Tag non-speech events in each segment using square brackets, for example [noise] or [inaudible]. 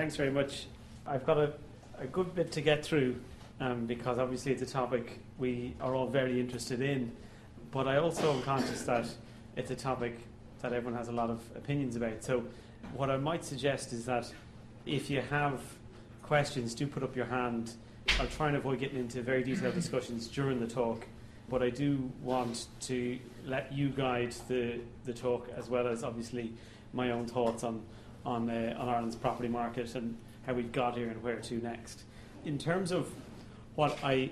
Thanks very much. I've got a, a good bit to get through um, because obviously it's a topic we are all very interested in. But I also am conscious that it's a topic that everyone has a lot of opinions about. So, what I might suggest is that if you have questions, do put up your hand. I'll try and avoid getting into very detailed discussions during the talk, but I do want to let you guide the, the talk as well as obviously my own thoughts on, on, uh, on Ireland's property market and how we've got here and where to next. In terms of what I,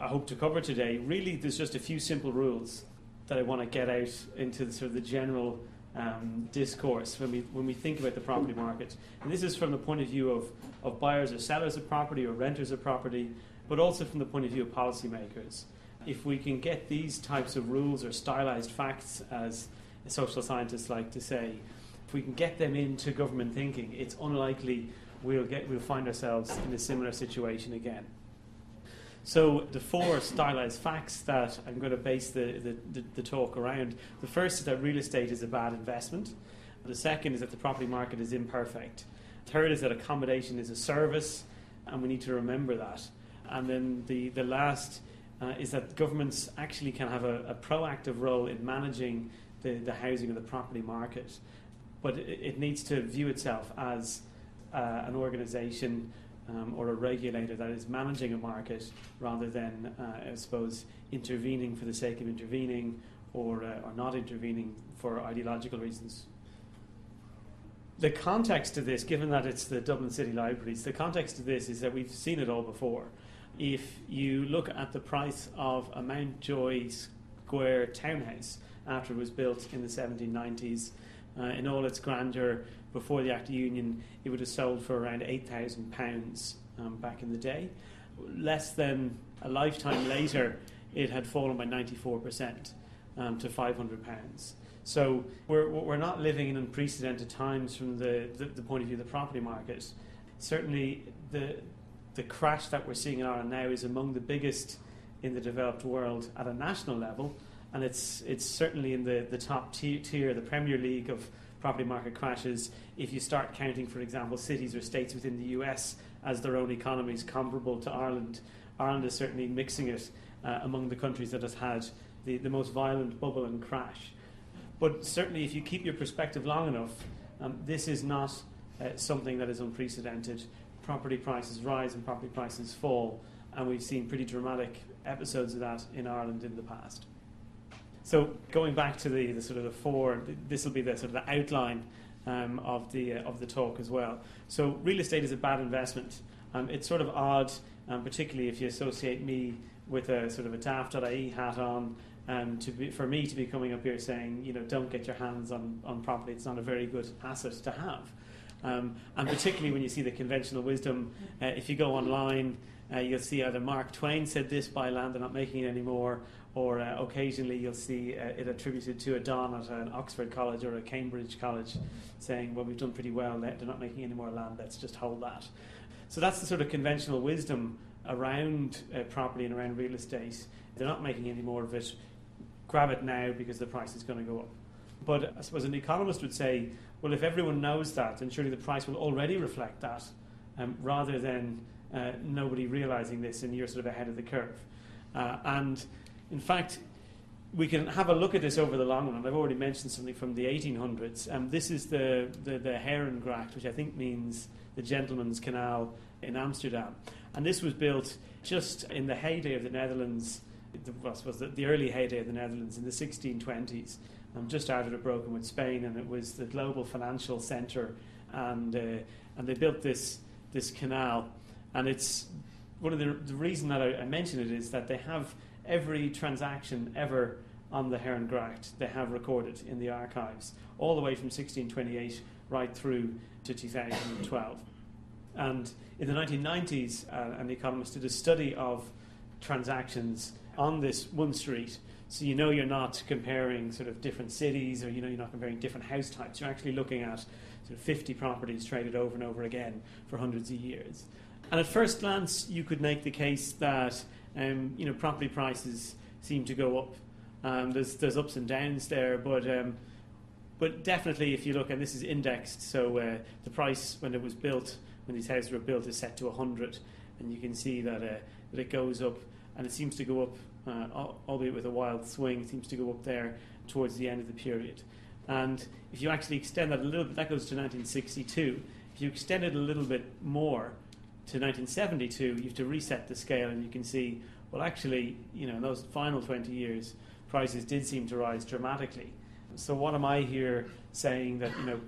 I hope to cover today, really there's just a few simple rules that I want to get out into the, sort of the general um, discourse when we, when we think about the property market. And this is from the point of view of, of buyers or sellers of property or renters of property, but also from the point of view of policymakers. If we can get these types of rules or stylized facts, as social scientists like to say, if we can get them into government thinking, it's unlikely we'll, get, we'll find ourselves in a similar situation again. So, the four stylized facts that I'm going to base the, the, the, the, talk around the first is that real estate is a bad investment. The second is that the property market is imperfect. Third is that accommodation is a service, and we need to remember that. And then the, the last uh, is that governments actually can have a, a proactive role in managing the, the housing and the property market. But it, it needs to view itself as uh, an organisation um, or a regulator that is managing a market rather than, uh, I suppose, intervening for the sake of intervening or, uh, or not intervening for ideological reasons. The context of this, given that it's the Dublin City Libraries, the context of this is that we've seen it all before. If you look at the price of a Mountjoy Square townhouse after it was built in the 1790s, uh, in all its grandeur, before the Act of Union, it would have sold for around £8,000 um, back in the day. Less than a lifetime later, it had fallen by 94% um, to £500. So we're, we're not living in unprecedented times from the, the, the, point of view of the property market. Certainly, the, the crash that we're seeing in Ireland now is among the biggest in the developed world at a national level, and it's, it's certainly in the, the top tier, the Premier League of property market crashes if you start counting, for example, cities or states within the US as their own economies comparable to Ireland. Ireland is certainly mixing it uh, among the countries that has had the, the most violent bubble and crash. But certainly, if you keep your perspective long enough, um, this is not uh, something that is unprecedented. Property prices rise and property prices fall, and we've seen pretty dramatic episodes of that in Ireland in the past. So going back to the, the sort of the four, this will be the sort of the outline um, of the uh, of the talk as well. So real estate is a bad investment. Um, it's sort of odd, um, particularly if you associate me with a sort of a daft.ie hat on. Um, to be, for me to be coming up here saying, you know, don't get your hands on, on property, it's not a very good asset to have. Um, and particularly when you see the conventional wisdom, uh, if you go online, uh, you'll see either Mark Twain said this, buy land, they're not making it anymore, or uh, occasionally you'll see uh, it attributed to a Don at an Oxford college or a Cambridge college saying, well, we've done pretty well, they're not making any more land, let's just hold that. So that's the sort of conventional wisdom around uh, property and around real estate. They're not making any more of it. Grab it now because the price is going to go up. But I suppose an economist would say, well, if everyone knows that, then surely the price will already reflect that, um, rather than uh, nobody realizing this and you're sort of ahead of the curve. Uh, and in fact, we can have a look at this over the long run. I've already mentioned something from the 1800s. Um, this is the, the, the Herengracht, which I think means the Gentleman's Canal in Amsterdam. And this was built just in the heyday of the Netherlands, the, I suppose the, the early heyday of the Netherlands in the 1620s, um, just after it had broken with Spain, and it was the global financial centre. And, uh, and they built this, this canal. And it's one of the, the reason that I, I mention it is that they have every transaction ever on the Herengracht they have recorded in the archives, all the way from 1628 right through to 2012. And in the 1990s, uh, an economist did a study of transactions on this one street. So you know you're not comparing sort of different cities, or you know you're not comparing different house types. You're actually looking at sort of 50 properties traded over and over again for hundreds of years. And at first glance, you could make the case that um, you know, property prices seem to go up. Um, there's there's ups and downs there, but um, but definitely, if you look, and this is indexed, so uh, the price when it was built, when these houses were built, is set to 100, and you can see that, uh, that it goes up, and it seems to go up, uh, albeit with a wild swing, seems to go up there towards the end of the period. And if you actually extend that a little bit, that goes to 1962. If you extend it a little bit more to 1972, you have to reset the scale, and you can see, well, actually, you know, in those final 20 years, prices did seem to rise dramatically. So what am I here saying that you know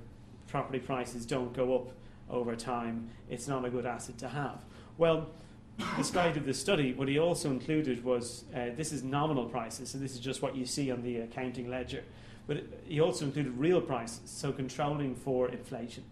property prices don't go up over time? It's not a good asset to have. Well, this guy did the study. What he also included was uh, this is nominal prices, so this is just what you see on the accounting ledger. But he also included real prices, so controlling for inflation.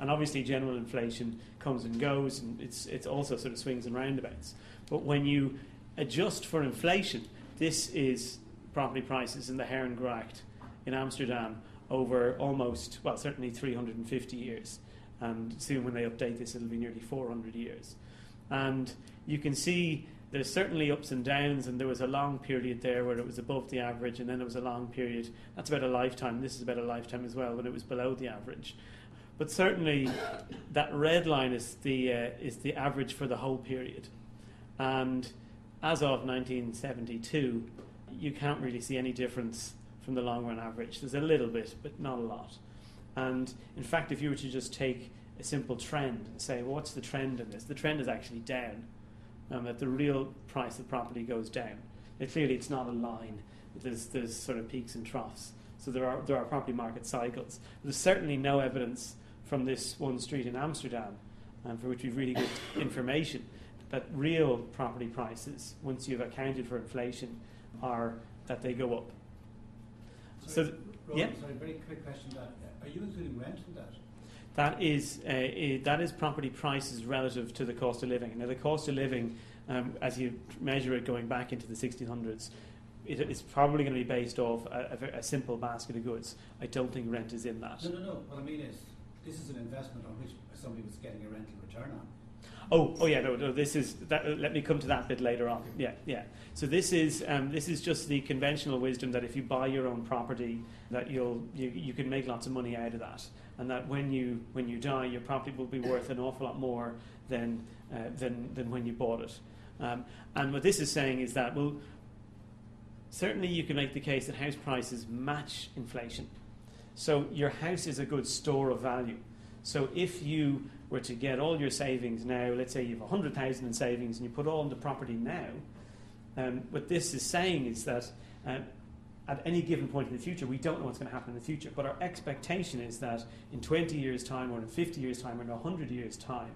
And obviously, general inflation comes and goes, and it's, it's also sort of swings and roundabouts. But when you adjust for inflation, this is property prices in the Herengracht in Amsterdam over almost, well, certainly 350 years. And soon, when they update this, it'll be nearly 400 years. And you can see there's certainly ups and downs, and there was a long period there where it was above the average, and then there was a long period, that's about a lifetime, this is about a lifetime as well, when it was below the average. But certainly, that red line is the, uh, is the average for the whole period. And as of 1972, you can't really see any difference from the long run average. There's a little bit, but not a lot. And in fact, if you were to just take a simple trend and say, well, what's the trend in this? The trend is actually down, um, that the real price of property goes down. Clearly, it's not a line. There's, there's sort of peaks and troughs. So there are, there are property market cycles. There's certainly no evidence from this one street in Amsterdam, um, for which we've really good information, that real property prices, once you've accounted for inflation, are that they go up. Sorry, so, Ronan, yeah. Sorry, very quick question. That are you including rent in that? That is uh, that is property prices relative to the cost of living. Now, the cost of living, um, as you measure it going back into the 1600s, it, it's probably going to be based off a, a, a, simple basket of goods. I don't think rent is in that. No, no, no. What I mean is, this is an investment on which somebody was getting a rental return on. Oh, oh yeah, no, no. This is. That, uh, let me come to that bit later on. Yeah, yeah. So this is um, this is just the conventional wisdom that if you buy your own property, that you'll you, you can make lots of money out of that, and that when you when you die, your property will be worth an awful lot more than uh, than than when you bought it. Um, and what this is saying is that well, certainly you can make the case that house prices match inflation. So your house is a good store of value. So if you were to get all your savings now, let's say you have 100,000 in savings and you put all into property now, um, what this is saying is that uh, at any given point in the future, we don't know what's going to happen in the future, but our expectation is that in 20 years' time, or in 50 years' time, or in 100 years' time,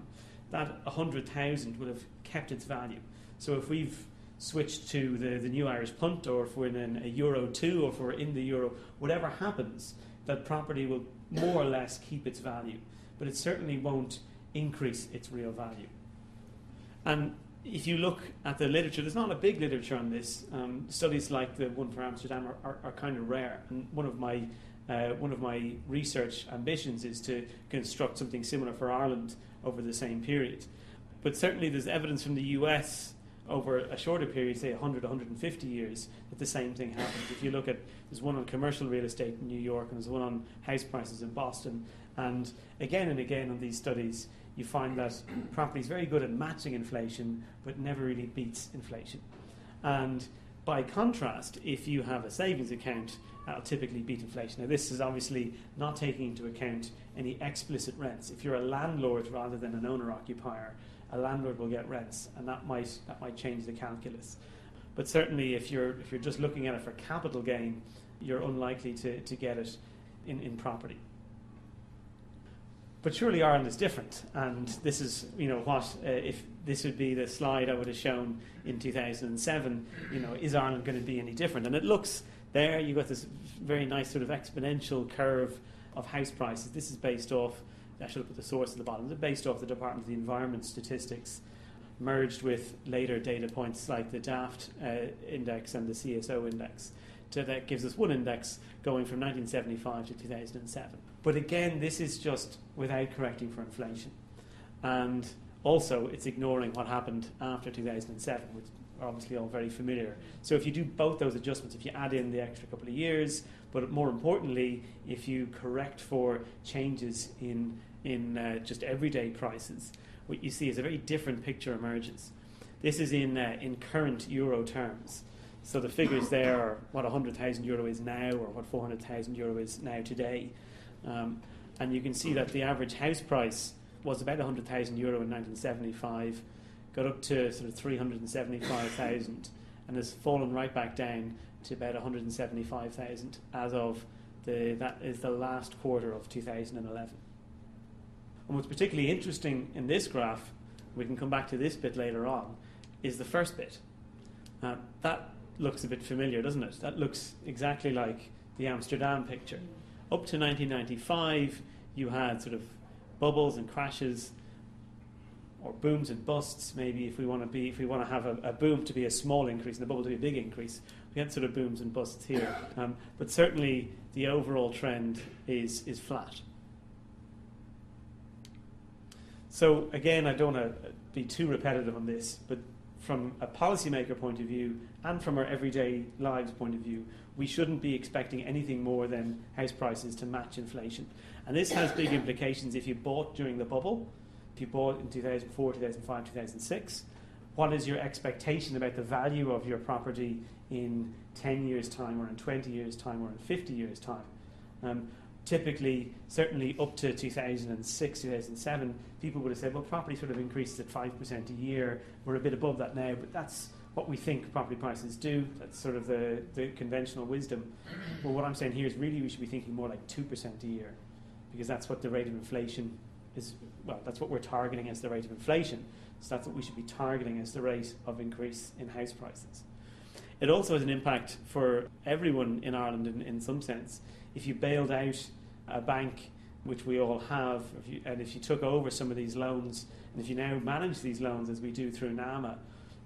that 100,000 will have kept its value. So if we've switched to the, the new Irish punt, or if we're in a Euro 2, or if we're in the Euro, whatever happens, that property will more or less keep its value but it certainly won't increase its real value. And if you look at the literature, there's not a big literature on this. Um, studies like the one for Amsterdam are, are, are kind of rare. And one of my uh, one of my research ambitions is to construct something similar for Ireland over the same period. But certainly, there's evidence from the US over a shorter period, say 100, 150 years, that the same thing happens. If you look at, there's one on commercial real estate in New York, and there's one on house prices in Boston, and again and again on these studies, you find that property is very good at matching inflation, but never really beats inflation. And by contrast, if you have a savings account, that'll typically beat inflation. Now, this is obviously not taking into account any explicit rents. If you're a landlord rather than an owner occupier, a landlord will get rents, and that might that might change the calculus. But certainly, if you're if you're just looking at it for capital gain, you're unlikely to, to get it in, in property. But surely Ireland is different, and this is, you know, what uh, if this would be the slide I would have shown in 2007. You know, is Ireland going to be any different? And it looks there. You've got this very nice sort of exponential curve of house prices. This is based off. I should put the source at the bottom. It's based off the Department of the Environment statistics, merged with later data points like the DAFT uh, index and the CSO index. So that gives us one index going from 1975 to 2007. But again, this is just without correcting for inflation. And also, it's ignoring what happened after 2007, which are obviously all very familiar. So if you do both those adjustments, if you add in the extra couple of years, but more importantly, if you correct for changes in in uh, just everyday prices, what you see is a very different picture emerges. This is in uh, in current euro terms. So the figures there are what 100,000 euro is now, or what 400,000 euro is now today. Um, and you can see that the average house price was about 100,000 euro in 1975, got up to sort of 375,000, and has fallen right back down to about 175,000 as of the that is the last quarter of 2011. And what's particularly interesting in this graph, we can come back to this bit later on, is the first bit. Uh, that looks a bit familiar, doesn't it? That looks exactly like the Amsterdam picture. Up to 1995, you had sort of bubbles and crashes, or booms and busts. Maybe if we want to be, if we want to have a, a boom to be a small increase and a bubble to be a big increase, we had sort of booms and busts here. [laughs] Um, but certainly, the overall trend is is flat. So again, I don't want to be too repetitive on this, but from a policymaker point of view and from our everyday lives point of view, we shouldn't be expecting anything more than house prices to match inflation. And this has big implications if you bought during the bubble, if you bought in 2004, 2005, 2006. What is your expectation about the value of your property in 10 years' time, or in 20 years' time, or in 50 years' time? Um, typically, certainly up to 2006, 2007, people would have said, well, property sort of increases at 5% a year. We're a bit above that now, but that's what we think property prices do. That's sort of the, the conventional wisdom. Well, what I'm saying here is really we should be thinking more like 2% a year because that's what the rate of inflation is. Well, that's what we're targeting as the rate of inflation. So that's what we should be targeting as the rate of increase in house prices. It also has an impact for everyone in Ireland in, in some sense. If you bailed out a bank, which we all have, if you, and if you took over some of these loans, and if you now manage these loans as we do through NAMA,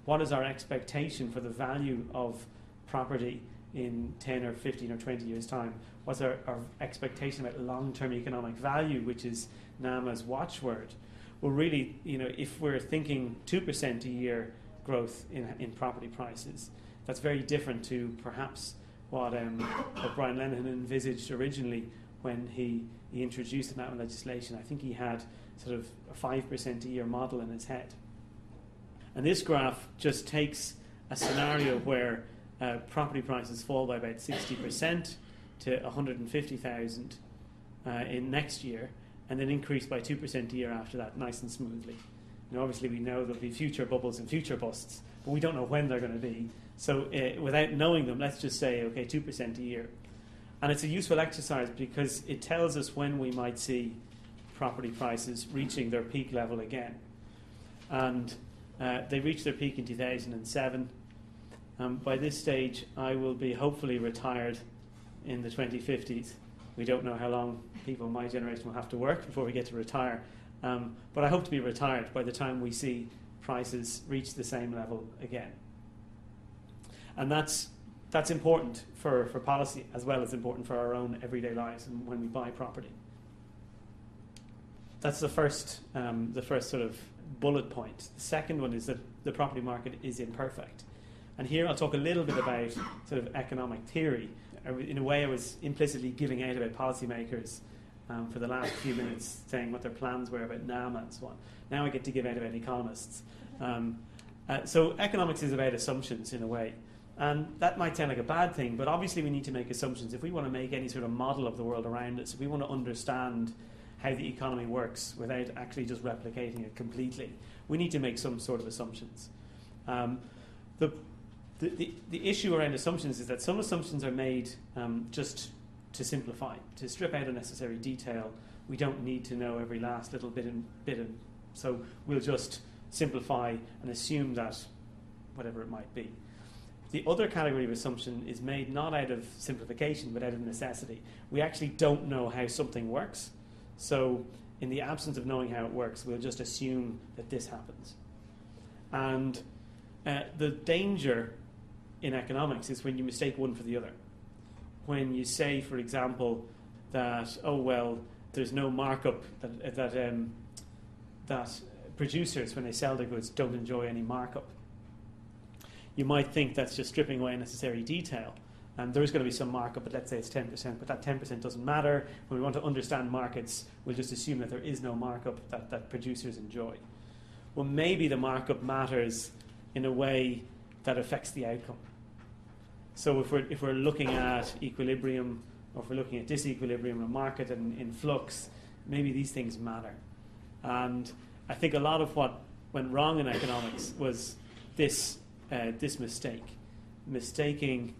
what is our expectation for the value of property in 10 or 15 or 20 years' time? What's our, our expectation about long term economic value, which is NAMA's watchword? Well, really, you know, if we're thinking 2% a year growth in, in property prices, that's very different to perhaps what, um, what Brian Lenihan envisaged originally when he, he introduced the NAMA legislation. I think he had sort of a 5% a year model in his head. And this graph just takes a scenario where uh, property prices fall by about 60% to 150,000 uh, in next year, and then increase by 2% a year after that, nice and smoothly. Now, obviously, we know there'll be future bubbles and future busts, but we don't know when they're going to be. So, uh, without knowing them, let's just say, okay, 2% a year. And it's a useful exercise because it tells us when we might see property prices reaching their peak level again. And uh, they reached their peak in 2007. Um, by this stage, I will be hopefully retired in the 2050s. We don't know how long people in my generation will have to work before we get to retire. Um, but I hope to be retired by the time we see prices reach the same level again. And that's, that's important for, for policy as well as important for our own everyday lives and when we buy property. That's the first, um, the first sort of bullet point. The second one is that the property market is imperfect. And here I'll talk a little bit about sort of economic theory. In a way, I was implicitly giving out about policymakers um, for the last few minutes, saying what their plans were about NAMA and so on. Now I get to give out about economists. Um, uh, so economics is about assumptions in a way. And that might sound like a bad thing, but obviously we need to make assumptions. If we want to make any sort of model of the world around us, if we want to understand how the economy works without actually just replicating it completely. We need to make some sort of assumptions. Um, the, the, the, the, issue around assumptions is that some assumptions are made um, just to simplify, to strip out unnecessary detail. We don't need to know every last little bit and bit, and so we'll just simplify and assume that whatever it might be. The other category of assumption is made not out of simplification but out of necessity. We actually don't know how something works, so, in the absence of knowing how it works, we'll just assume that this happens. And uh, the danger in economics is when you mistake one for the other. When you say, for example, that, oh, well, there's no markup, that, that, um, that producers, when they sell their goods, don't enjoy any markup. you might think that's just stripping away unnecessary detail. And there is going to be some markup, but let's say it's 10%, but that 10% doesn't matter. When we want to understand markets, we'll just assume that there is no markup that, that producers enjoy. Well, maybe the markup matters in a way that affects the outcome. So if we're, if we're looking at equilibrium, or if we're looking at disequilibrium, in a market and in flux, maybe these things matter. And I think a lot of what went wrong in economics was this, uh, this mistake, mistaking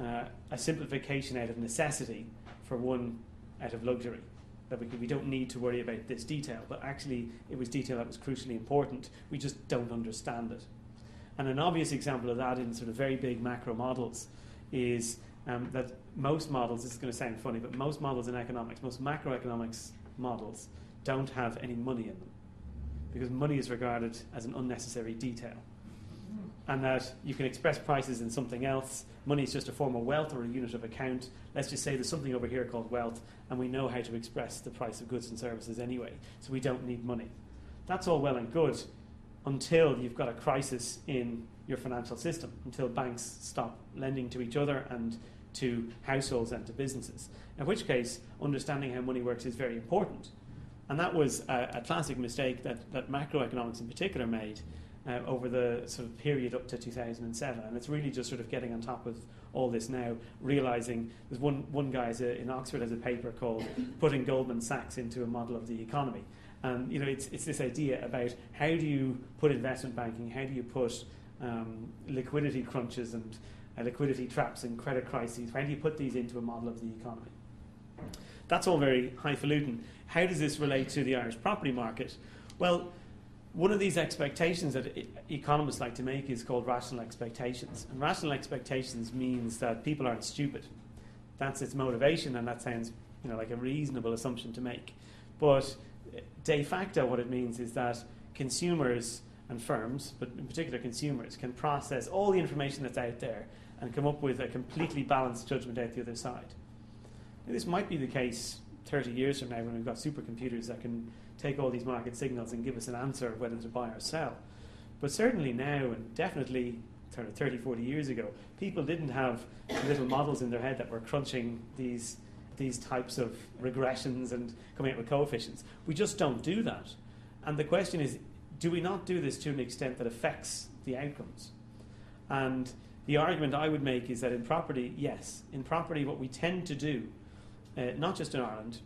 uh, a simplification out of necessity for one out of luxury. That we, we don't need to worry about this detail, but actually it was detail that was crucially important. We just don't understand it. And an obvious example of that in sort of very big macro models is um, that most models, this is going to sound funny, but most models in economics, most macroeconomics models, don't have any money in them because money is regarded as an unnecessary detail and that you can express prices in something else. Money is just a form of wealth or a unit of account. Let's just say there's something over here called wealth, and we know how to express the price of goods and services anyway, so we don't need money. That's all well and good until you've got a crisis in your financial system, until banks stop lending to each other and to households and to businesses. In which case, understanding how money works is very important. And that was a, a classic mistake that, that macroeconomics in particular made uh, over the sort of period up to 2007. And it's really just sort of getting on top of all this now, realizing there's one, one guy in Oxford has a paper called Putting Goldman Sachs into a Model of the Economy. And you know, it's, it's this idea about how do you put investment banking, how do you put um, liquidity crunches and uh, liquidity traps and credit crises, how do you put these into a model of the economy? That's all very highfalutin. How does this relate to the Irish property market? Well, one of these expectations that economists like to make is called rational expectations. And rational expectations means that people aren't stupid. That's its motivation, and that sounds you know, like a reasonable assumption to make. But de facto, what it means is that consumers and firms, but in particular consumers, can process all the information that's out there and come up with a completely balanced judgment out the other side. Now, this might be the case 30 years from now when we've got supercomputers that can take all these market signals and give us an answer of whether to buy or sell. But certainly now, and definitely 30, 40 years ago, people didn't have little models in their head that were crunching these, these types of regressions and coming up with coefficients. We just don't do that. And the question is do we not do this to an extent that affects the outcomes? And the argument I would make is that in property, yes, in property, what we tend to do, uh, not just in Ireland,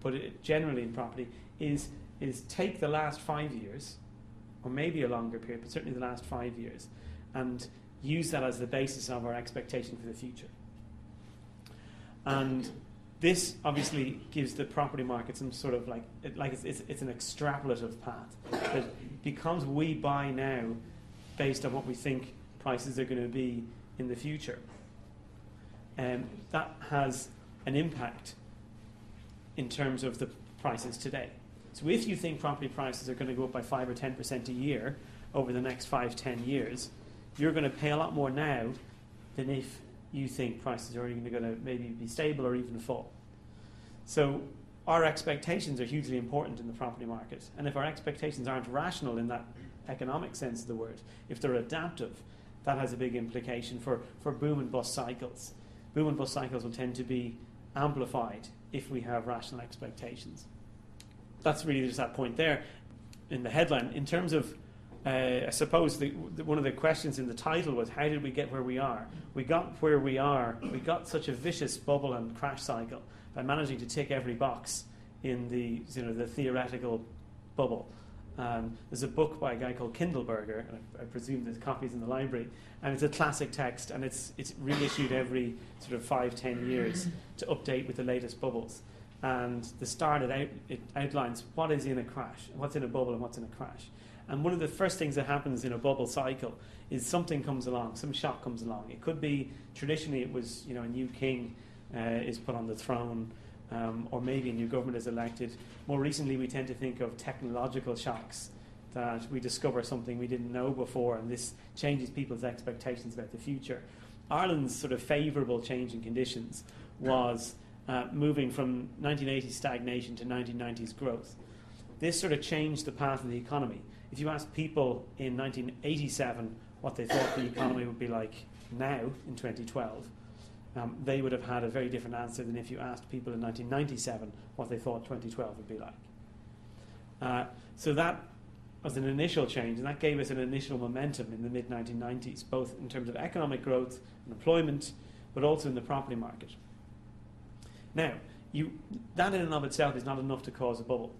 but generally in property, is, is take the last five years, or maybe a longer period, but certainly the last five years, and use that as the basis of our expectation for the future. And this obviously gives the property market some sort of like, it, like it's, it's, it's, an extrapolative path. That because we buy now based on what we think prices are going to be in the future, um, that has an impact in terms of the prices today. So if you think property prices are going to go up by 5 or 10% a year over the next 5, 10 years, you're going to pay a lot more now than if you think prices are going to maybe be stable or even fall. So our expectations are hugely important in the property market. And if our expectations aren't rational in that economic sense of the word, if they're adaptive, that has a big implication for, for boom and bust cycles. Boom and bust cycles will tend to be amplified if we have rational expectations that's really just that point there in the headline. In terms of, uh, I suppose the, the, one of the questions in the title was how did we get where we are? We got where we are. We got such a vicious bubble and crash cycle by managing to tick every box in the you know the theoretical bubble. Um, there's a book by a guy called Kindleberger, and I, I, presume there's copies in the library, and it's a classic text, and it's it's reissued every sort of five, ten years to update with the latest bubbles and the start it, out, it outlines what is in a crash, what's in a bubble, and what's in a crash. And one of the first things that happens in a bubble cycle is something comes along, some shock comes along. It could be traditionally it was you know a new king uh, is put on the throne, um, or maybe a new government is elected. More recently, we tend to think of technological shocks that we discover something we didn't know before, and this changes people's expectations about the future. Ireland's sort of favourable change in conditions was uh, moving from 1980s stagnation to 1990s growth. This sort of changed the path of the economy. If you ask people in 1987 what they thought the economy would be like now in 2012, um, they would have had a very different answer than if you asked people in 1997 what they thought 2012 would be like. Uh, so that was an initial change, and that gave us an initial momentum in the mid 1990s, both in terms of economic growth and employment, but also in the property market. Now, you, that in and of itself is not enough to cause a bubble.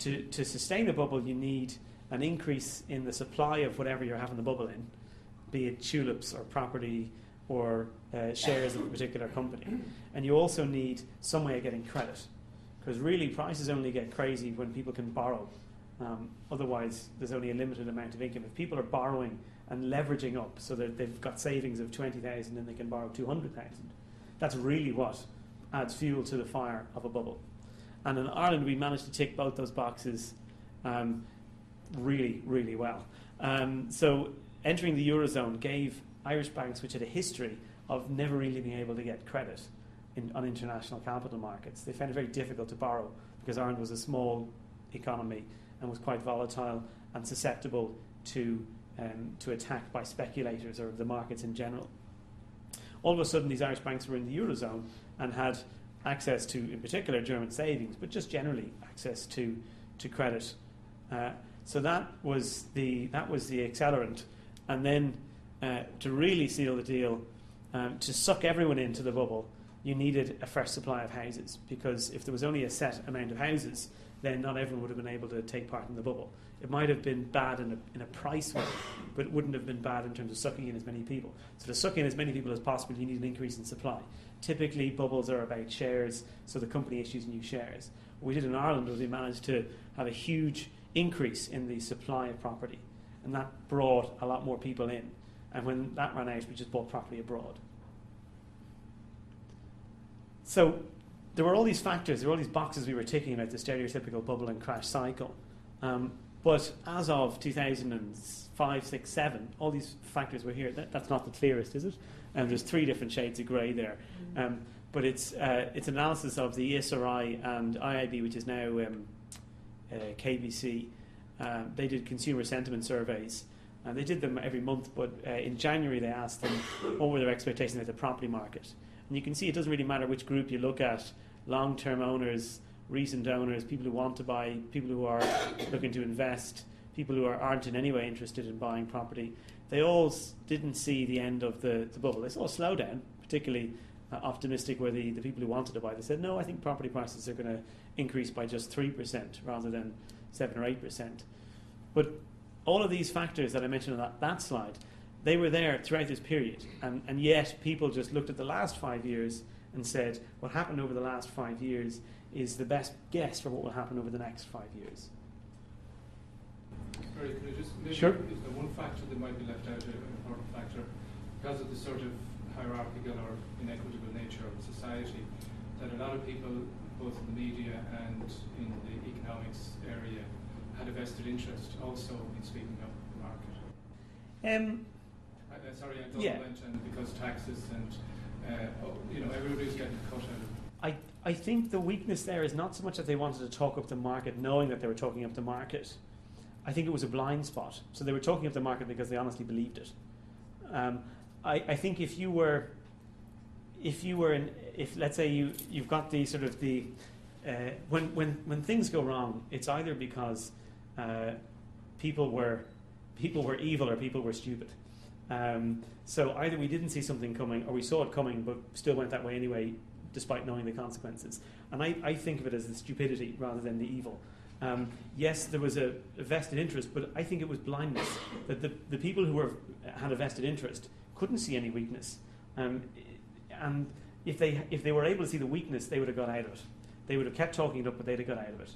To, to sustain a bubble, you need an increase in the supply of whatever you're having the bubble in, be it tulips or property or uh, shares of a particular company. And you also need some way of getting credit. Because really, prices only get crazy when people can borrow. Um, otherwise, there's only a limited amount of income. If people are borrowing and leveraging up so that they've got savings of 20,000 and they can borrow 200,000, that's really what adds fuel to the fire of a bubble. And in Ireland, we managed to tick both those boxes um, really, really well. Um, so entering the Eurozone gave Irish banks, which had a history of never really being able to get credit in, on international capital markets, they found it very difficult to borrow because Ireland was a small economy and was quite volatile and susceptible to, um, to attack by speculators or the markets in general. All of a sudden, these Irish banks were in the Eurozone and had access to, in particular, German savings, but just generally access to, to credit. Uh, so that was the, that was the accelerant. And then uh, to really seal the deal, um, to suck everyone into the bubble, you needed a fresh supply of houses because if there was only a set amount of houses, then not everyone would have been able to take part in the bubble. It might have been bad in a, in a price way, but it wouldn't have been bad in terms of sucking in as many people. So to suck in as many people as possible, you need an increase in supply. Typically, bubbles are about shares, so the company issues new shares. What we did in Ireland was we managed to have a huge increase in the supply of property, and that brought a lot more people in. And when that ran out, we just bought property abroad. So there were all these factors, there were all these boxes we were ticking about the stereotypical bubble and crash cycle. Um, but as of 2005, 6, 7, all these factors were here. That, that's not the clearest, is it? And um, there's three different shades of grey there. Mm-hmm. Um, but it's, uh, it's analysis of the ESRI and IIB, which is now um, KBC. Uh, they did consumer sentiment surveys. And they did them every month, but uh, in January they asked them what were their expectations about the property market. And you can see it doesn't really matter which group you look at long term owners, recent owners, people who want to buy, people who are looking to invest, people who are, aren't in any way interested in buying property. They all didn't see the end of the, the bubble. They saw a slowdown, particularly uh, optimistic were the, the people who wanted to buy. They said, no, I think property prices are going to increase by just 3% rather than 7 or 8%. But all of these factors that I mentioned on that, that slide, they were there throughout this period. And, and yet people just looked at the last five years and said, what happened over the last five years is the best guess for what will happen over the next five years. Sorry, could I just maybe sure. is there one factor that might be left out, an important factor, because of the sort of hierarchical or inequitable nature of society, that a lot of people, both in the media and in the economics area, had a vested interest also in speaking up the market. Um, uh, sorry, I don't yeah. mention because taxes and uh, oh, you know everybody's getting cut out of I, I think the weakness there is not so much that they wanted to talk up the market knowing that they were talking up the market. I think it was a blind spot. So they were talking up the market because they honestly believed it. Um, I, I think if you were, if you were in, if let's say you, you've got the sort of the, uh, when, when, when things go wrong, it's either because uh, people were, people were evil or people were stupid. Um, so either we didn't see something coming or we saw it coming but still went that way anyway despite knowing the consequences. And I, I think of it as the stupidity rather than the evil. Um, yes, there was a, a, vested interest, but I think it was blindness. That the, the people who were, had a vested interest couldn't see any weakness. Um, and if they, if they were able to see the weakness, they would have got out of it. They would have kept talking it up, but they'd have got out of it.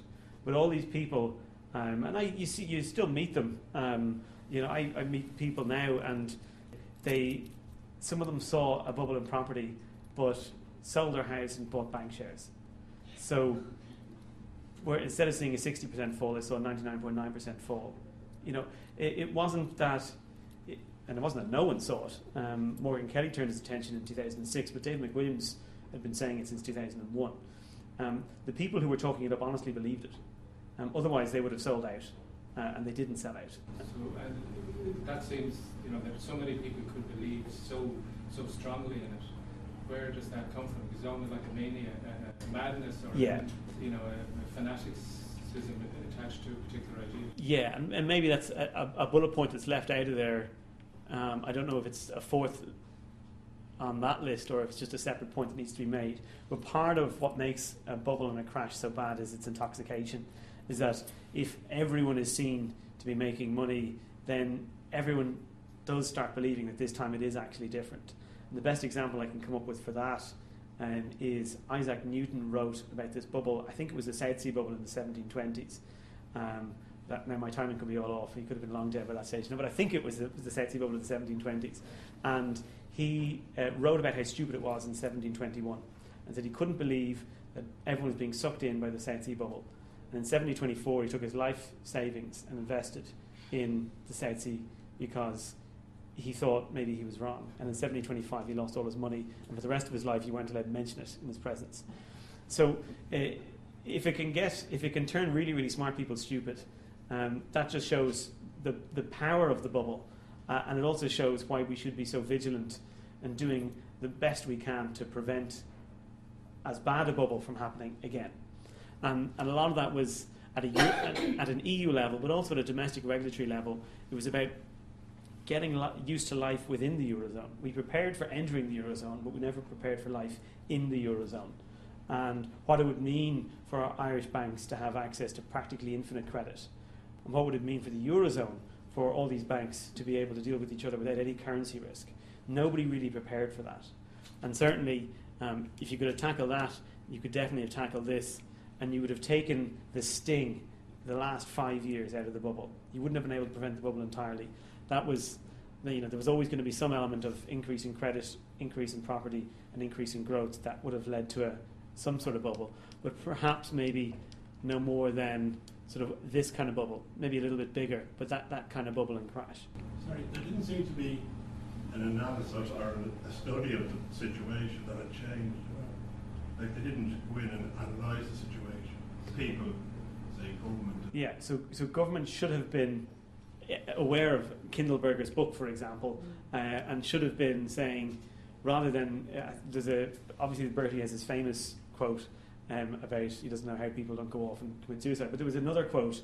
But all these people, um, and I, you, see, you still meet them. Um, you know, I, I meet people now, and they, some of them saw a bubble in property, but sold their house and bought bank shares. So where instead of seeing a 60% fall, they saw a 99.9% fall. You know, it, it wasn't that, and it wasn't that no one saw it. Um, Morgan Kelly turned his attention in 2006, but Dave McWilliams had been saying it since 2001. Um, the people who were talking it up honestly believed it. Um, otherwise, they would have sold out. uh, and they didn't sell out. So, and that seems, you know, that so many people could believe so so strongly in it. Where does that come from? Is it almost like a mania, a, a madness, or yeah. you know, a, a fanaticism attached to a particular idea? Yeah, and, and maybe that's a, a, bullet point that's left out of there. Um, I don't know if it's a fourth on that list or if it's just a separate point that needs to be made. But part of what makes a bubble and a crash so bad is its intoxication. Is that if everyone is seen to be making money, then everyone does start believing that this time it is actually different. And the best example I can come up with for that um, is Isaac Newton wrote about this bubble. I think it was the South Sea bubble in the 1720s. Um, that, now my timing could be all off. He could have been long dead by that stage. No, but I think it was the, was the Sea bubble in the 1720s. And he uh, wrote about how stupid it was in 1721 and said he couldn't believe that everyone was being sucked in by the South Sea bubble. And in 1724, he took his life savings and invested in the South Sea because he thought maybe he was wrong. And in 1725, he lost all his money, and for the rest of his life, he allowed to mention it in his presence. So, uh, if it can get, if it can turn really, really smart people stupid, um, that just shows the, the power of the bubble. Uh, and it also shows why we should be so vigilant and doing the best we can to prevent as bad a bubble from happening again. And, and a lot of that was at, a, [coughs] at an EU level, but also at a domestic regulatory level. It was about getting used to life within the Eurozone. We prepared for entering the Eurozone, but we never prepared for life in the Eurozone. And what it would mean for our Irish banks to have access to practically infinite credit. What would it mean for the Eurozone for all these banks to be able to deal with each other without any currency risk? Nobody really prepared for that. And certainly, um, if you could have tackled that, you could definitely have tackled this, and you would have taken the sting the last five years out of the bubble. You wouldn't have been able to prevent the bubble entirely that was, you know, there was always going to be some element of increase in credit, increase in property, and increase in growth that would have led to a, some sort of bubble, but perhaps maybe no more than sort of this kind of bubble, maybe a little bit bigger, but that, that kind of bubble and crash. Sorry, there didn't seem to be an analysis or a study of the situation that had changed. Like they didn't go in and analyse the situation. People, say government. Yeah, so so government should have been aware of Kindleberger's book, for example, uh, and should have been saying, rather than uh, there's a obviously Bertie has his famous quote um, about he doesn't know how people don't go off and commit suicide, but there was another quote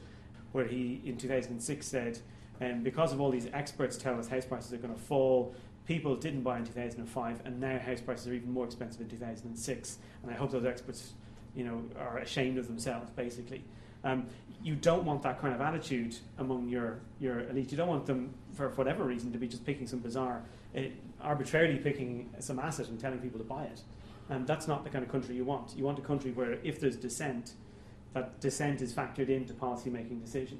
where he in 2006 said, um, because of all these experts tell us house prices are going to fall, people didn't buy in 2005, and now house prices are even more expensive in 2006, and I hope those experts, you know, are ashamed of themselves, basically. Um, you don't want that kind of attitude among your, your elite. You don't want them, for whatever reason, to be just picking some bizarre, uh, arbitrarily picking some asset and telling people to buy it. And that's not the kind of country you want. You want a country where, if there's dissent, that dissent is factored into policy making decision.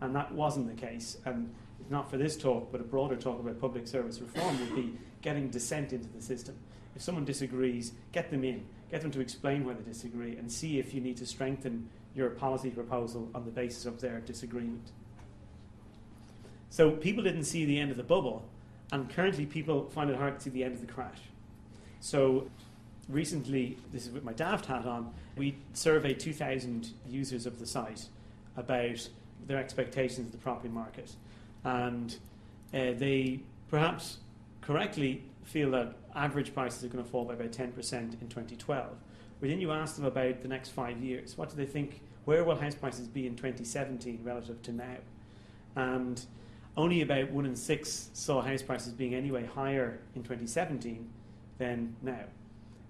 And that wasn't the case. And not for this talk, but a broader talk about public service reform would be getting dissent into the system. If someone disagrees, get them in, get them to explain why they disagree, and see if you need to strengthen your policy proposal on the basis of their disagreement. So people didn't see the end of the bubble, and currently people find it hard to see the end of the crash. So recently, this is with my daft hat on, we surveyed 2,000 users of the site about their expectations of the property market. And uh, they perhaps correctly feel that average prices are going to fall by about 10% in 2012. But then you ask them about the next five years. What do they think? Where will house prices be in 2017 relative to now? And only about one in six saw house prices being anyway higher in 2017 than now.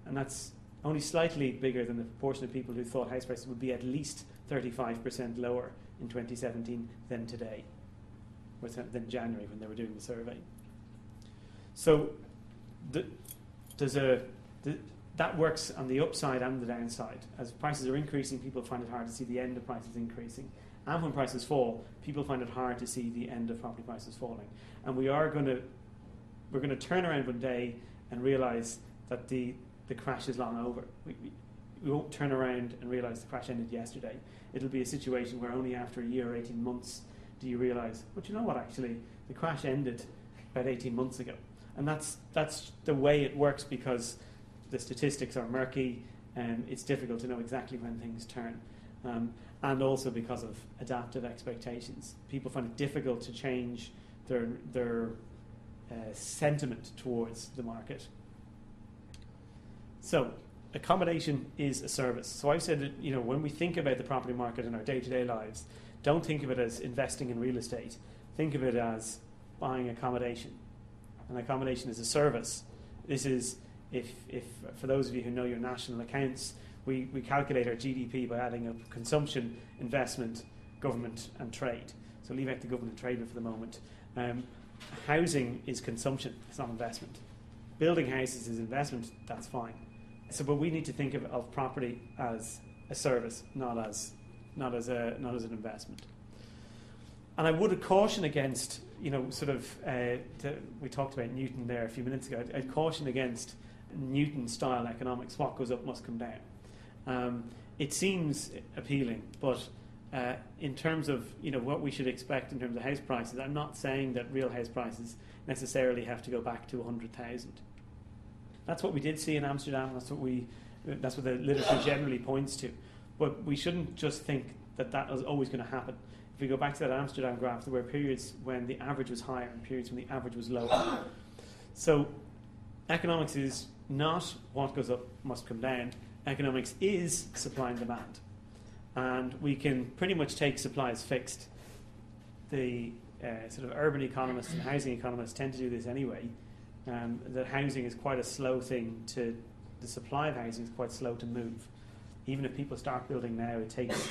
And that's only slightly bigger than the proportion of people who thought house prices would be at least 35% lower in 2017 than today, or than January when they were doing the survey. So the, there's a, the, that works on the upside and the downside. As prices are increasing, people find it hard to see the end of prices increasing. And when prices fall, people find it hard to see the end of property prices falling. And we are going to we're going to turn around one day and realize that the, the crash is long over. We, we, we won't turn around and realize the crash ended yesterday. It'll be a situation where only after a year or 18 months do you realize, but you know what, actually, the crash ended about 18 months ago. And that's, that's the way it works because the statistics are murky and it's difficult to know exactly when things turn. Um, and also because of adaptive expectations. People find it difficult to change their, their uh, sentiment towards the market. So, accommodation is a service. So I've said that you know when we think about the property market in our day-to-day lives, don't think of it as investing in real estate. Think of it as buying accommodation. And accommodation is a service. This is if, if for those of you who know your national accounts, we, we calculate our GDP by adding up consumption, investment, government, and trade. So leave out the government and trade for the moment. Um, housing is consumption, it's not investment. Building houses is investment, that's fine. So, but we need to think of, of property as a service, not as, not as, a, not as an investment. And I would caution against, you know, sort of, uh, to, we talked about Newton there a few minutes ago, I'd, I'd caution against Newton style economics, what goes up must come down. Um, it seems appealing, but uh, in terms of you know what we should expect in terms of house prices, I'm not saying that real house prices necessarily have to go back to 100,000. That's what we did see in Amsterdam. That's what we. That's what the literature generally points to. But we shouldn't just think that that is always going to happen. If we go back to that Amsterdam graph, there were periods when the average was higher and periods when the average was lower. So, economics is not what goes up must come down. Economics is supply and demand. And we can pretty much take supply as fixed. The uh, sort of urban economists and housing economists tend to do this anyway. Um, that housing is quite a slow thing to, the supply of housing is quite slow to move. Even if people start building now, it takes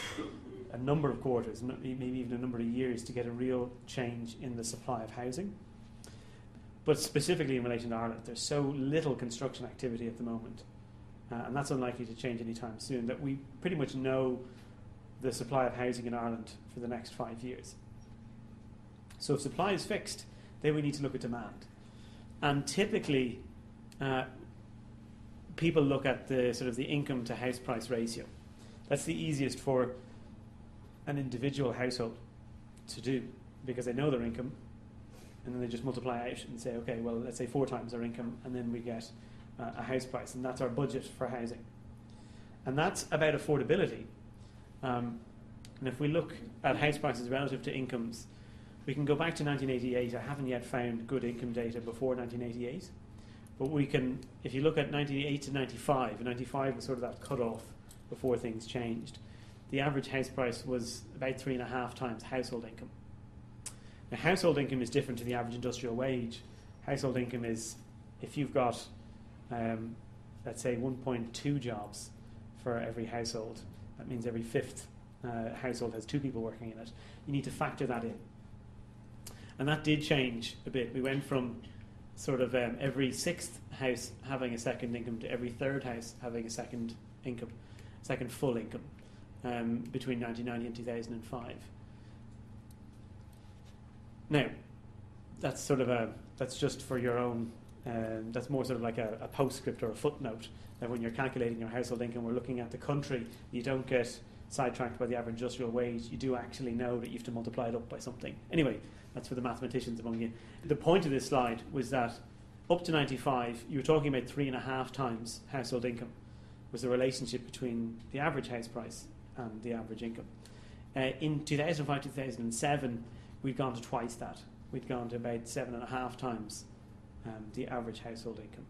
a number of quarters, maybe even a number of years, to get a real change in the supply of housing. But specifically in relation to Ireland, there's so little construction activity at the moment, uh, and that's unlikely to change anytime soon, that we pretty much know the supply of housing in Ireland for the next five years. So if supply is fixed, then we need to look at demand. And typically, uh, people look at the sort of the income to house price ratio. That's the easiest for an individual household to do because they know their income and then they just multiply out and say, okay, well, let's say four times our income, and then we get uh, a house price, and that's our budget for housing. And that's about affordability. Um, and if we look at house prices relative to incomes, we can go back to 1988. I haven't yet found good income data before 1988. But we can, if you look at 1988 to 95, and 95 was sort of that cut-off before things changed, the average house price was about three and a half times household income. Now, household income is different to the average industrial wage. Household income is if you've got, um, let's say, 1.2 jobs for every household, that means every fifth uh, household has two people working in it. You need to factor that in. And that did change a bit. We went from sort of um, every sixth house having a second income to every third house having a second income, second full income um, between 1990 and 2005. Now, that's sort of a that's just for your own. Um, that's more sort of like a, a postscript or a footnote that when you're calculating your household income, we're looking at the country. You don't get sidetracked by the average industrial wage. You do actually know that you have to multiply it up by something. Anyway, that's for the mathematicians among you. The point of this slide was that up to 95, you were talking about three and a half times household income was the relationship between the average house price and the average income. Uh, in 2005 2007, we'd gone to twice that. We'd gone to about seven and a half times um, the average household income.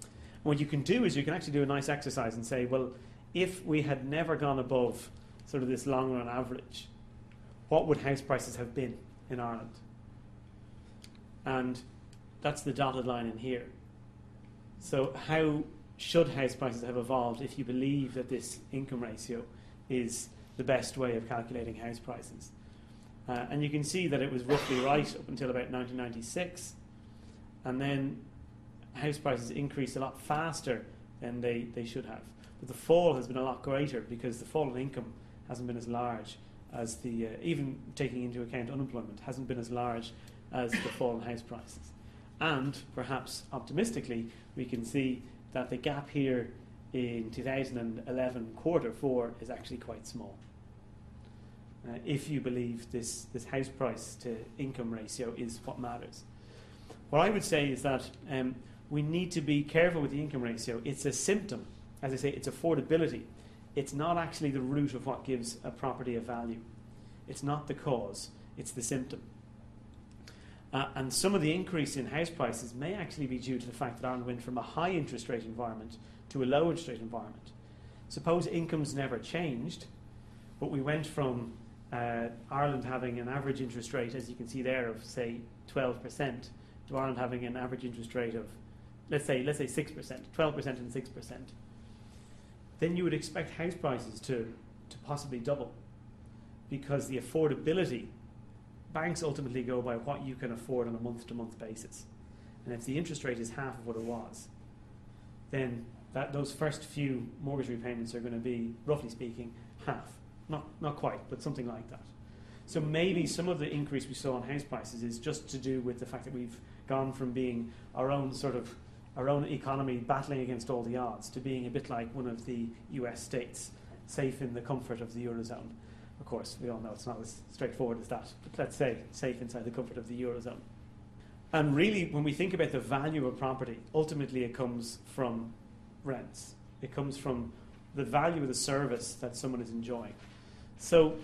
And what you can do is you can actually do a nice exercise and say, well, if we had never gone above sort of this long run average, what would house prices have been? In Ireland. And that's the dotted line in here. So, how should house prices have evolved if you believe that this income ratio is the best way of calculating house prices? Uh, and you can see that it was roughly right up until about 1996, and then house prices increased a lot faster than they, they should have. But the fall has been a lot greater because the fall in income hasn't been as large as the, uh, even taking into account unemployment, hasn't been as large as the fall in house prices. And perhaps optimistically, we can see that the gap here in 2011 quarter four is actually quite small. Uh, if you believe this, this house price to income ratio is what matters. What I would say is that um, we need to be careful with the income ratio. It's a symptom. As I say, it's affordability. It's not actually the root of what gives a property a value. It's not the cause, it's the symptom. Uh, and some of the increase in house prices may actually be due to the fact that Ireland went from a high interest rate environment to a low interest rate environment. Suppose incomes never changed, but we went from uh, Ireland having an average interest rate, as you can see there, of say 12%, to Ireland having an average interest rate of, let's say, let's say 6%, 12% and 6%. Then you would expect house prices to, to possibly double because the affordability banks ultimately go by what you can afford on a month to month basis. And if the interest rate is half of what it was, then that, those first few mortgage repayments are going to be, roughly speaking, half. Not, not quite, but something like that. So maybe some of the increase we saw in house prices is just to do with the fact that we've gone from being our own sort of our own economy battling against all the odds to being a bit like one of the US states, safe in the comfort of the Eurozone. Of course, we all know it's not as straightforward as that, but let's say safe inside the comfort of the Eurozone. And really, when we think about the value of property, ultimately it comes from rents. It comes from the value of the service that someone is enjoying. So,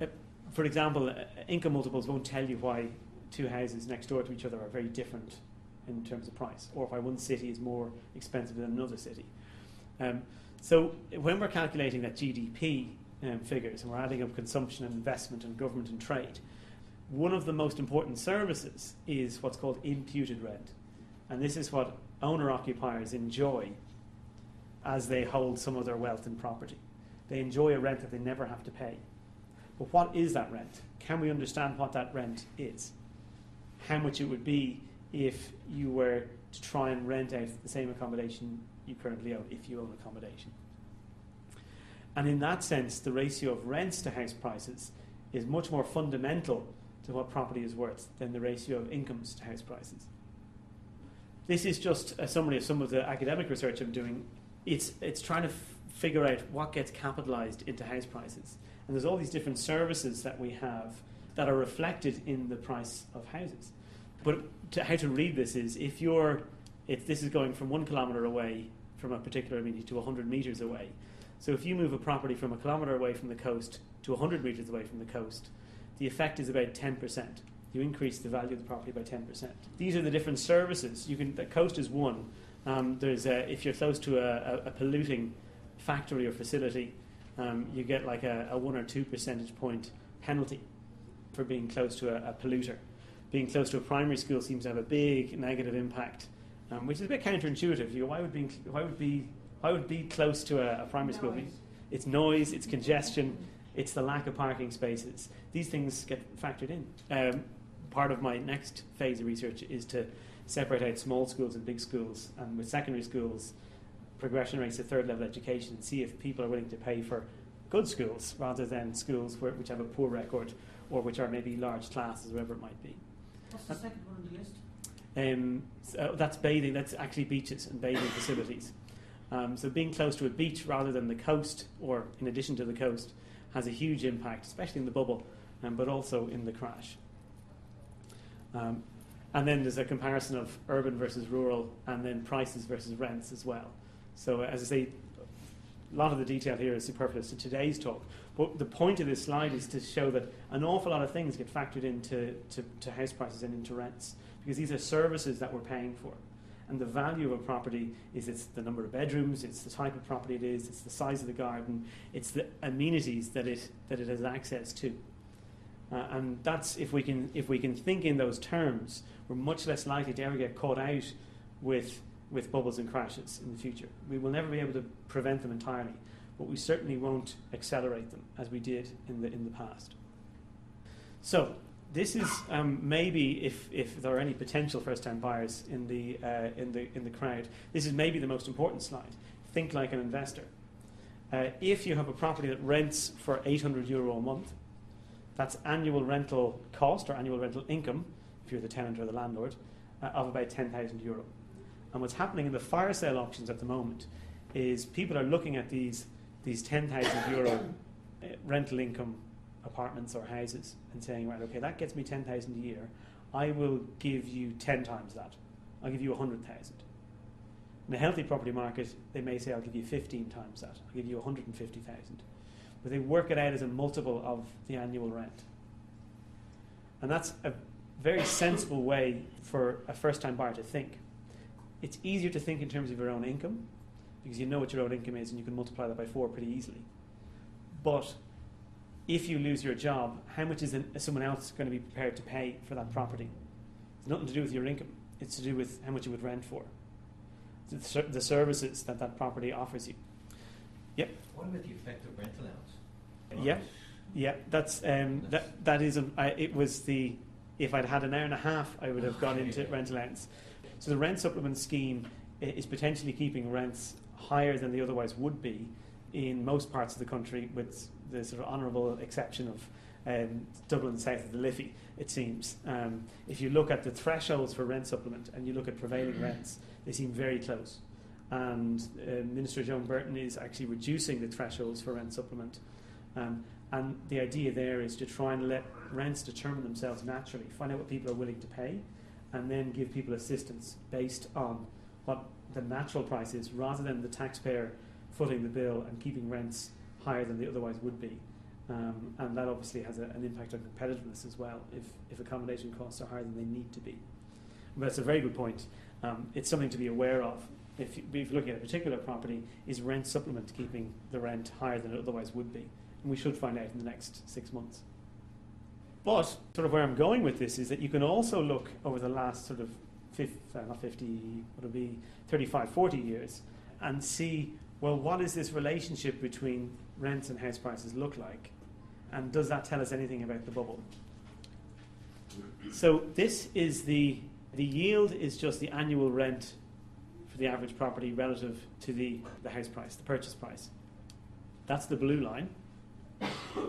uh, for example, uh, income multiples won't tell you why two houses next door to each other are very different in terms of price, or why one city is more expensive than another city. Um, so, when we're calculating that GDP um, figures and we're adding up consumption and investment and government and trade, one of the most important services is what's called imputed rent. And this is what owner occupiers enjoy as they hold some of their wealth in property. They enjoy a rent that they never have to pay. But what is that rent? Can we understand what that rent is? How much it would be if you were to try and rent out the same accommodation you currently own, if you own accommodation. And in that sense, the ratio of rents to house prices is much more fundamental to what property is worth than the ratio of incomes to house prices. This is just a summary of some of the academic research I'm doing. It's, it's trying to f- figure out what gets capitalized into house prices. And there's all these different services that we have that are reflected in the price of houses. But to, how to read this is if you're, if this is going from one kilometre away from a particular amenity to 100 metres away, so if you move a property from a kilometre away from the coast to 100 metres away from the coast, the effect is about 10%. You increase the value of the property by 10%. These are the different services. You can, the coast is one. Um, there's a, if you're close to a, a, a polluting factory or facility, um, you get like a, a, one or two percentage point penalty for being close to a, polluter. Being close to a primary school seems to have a big negative impact, um, which is a bit counterintuitive. You go, why would being, why would be why would be close to a, a primary school be? It's noise, it's congestion, it's the lack of parking spaces. These things get factored in. Um, part of my next phase of research is to separate out small schools and big schools, and with secondary schools, progression rates to third level education, and see if people are willing to pay for good schools rather than schools where, which have a poor record or which are maybe large classes, whatever it might be. What's the second one on the list? Um, so that's bathing, that's actually beaches and bathing facilities. Um, so being close to a beach rather than the coast, or in addition to the coast, has a huge impact, especially in the bubble, um, but also in the crash. Um, and then there's a comparison of urban versus rural, and then prices versus rents as well. So as I say, a lot of the detail here is superfluous to today's talk. But the point of this slide is to show that an awful lot of things get factored into to, to house prices and into rents because these are services that we're paying for. And the value of a property is it's the number of bedrooms, it's the type of property it is, it's the size of the garden, it's the amenities that it, that it has access to. Uh, and that's if we can if we can think in those terms, we're much less likely to ever get caught out with with bubbles and crashes in the future. We will never be able to prevent them entirely, but we certainly won't accelerate them as we did in the in the past. So this is um, maybe if, if there are any potential first-time buyers in the, uh, in, the, in the crowd, this is maybe the most important slide. Think like an investor. Uh, if you have a property that rents for 800 euro a month, that's annual rental cost or annual rental income, if you're the tenant or the landlord, uh, of about 10,000 euro. And what's happening in the fire sale auctions at the moment is people are looking at these, these 10,000 euro uh, rental income apartments or houses and saying, right, okay, that gets me 10,000 a year. I will give you 10 times that. I'll give you 100,000. In a healthy property market, they may say, I'll give you 15 times that, I'll give you 150,000. But they work it out as a multiple of the annual rent. And that's a very sensible way for a first time buyer to think. It's easier to think in terms of your own income because you know what your own income is and you can multiply that by four pretty easily. But if you lose your job, how much is, someone else going to be prepared to pay for that property? It's nothing to do with your income, it's to do with how much you would rent for, the, the services that that property offers you. Yep. What about the effective rent allowance? Yeah, yeah, that's um, that. That is, a, I, it was the. If I'd had an hour and a half, I would have gone into rent allowance. So the rent supplement scheme is potentially keeping rents higher than they otherwise would be in most parts of the country, with the sort of honourable exception of um, Dublin south of the Liffey, it seems. Um, if you look at the thresholds for rent supplement and you look at prevailing rents, they seem very close. And uh, Minister Joan Burton is actually reducing the thresholds for rent supplement um, and the idea there is to try and let rents determine themselves naturally, find out what people are willing to pay, and then give people assistance based on what the natural price is rather than the taxpayer footing the bill and keeping rents higher than they otherwise would be. Um, and that obviously has a, an impact on competitiveness as well if, if accommodation costs are higher than they need to be. But that's a very good point. Um, it's something to be aware of. If, you, if you're looking at a particular property, is rent supplement keeping the rent higher than it otherwise would be? And we should find out in the next six months. But sort of where I'm going with this is that you can also look over the last sort of 50, uh, not 50, what would be 35, 40 years, and see, well, what is this relationship between rents and house prices look like? And does that tell us anything about the bubble? So this is the, the yield is just the annual rent for the average property relative to the, the house price, the purchase price. That's the blue line.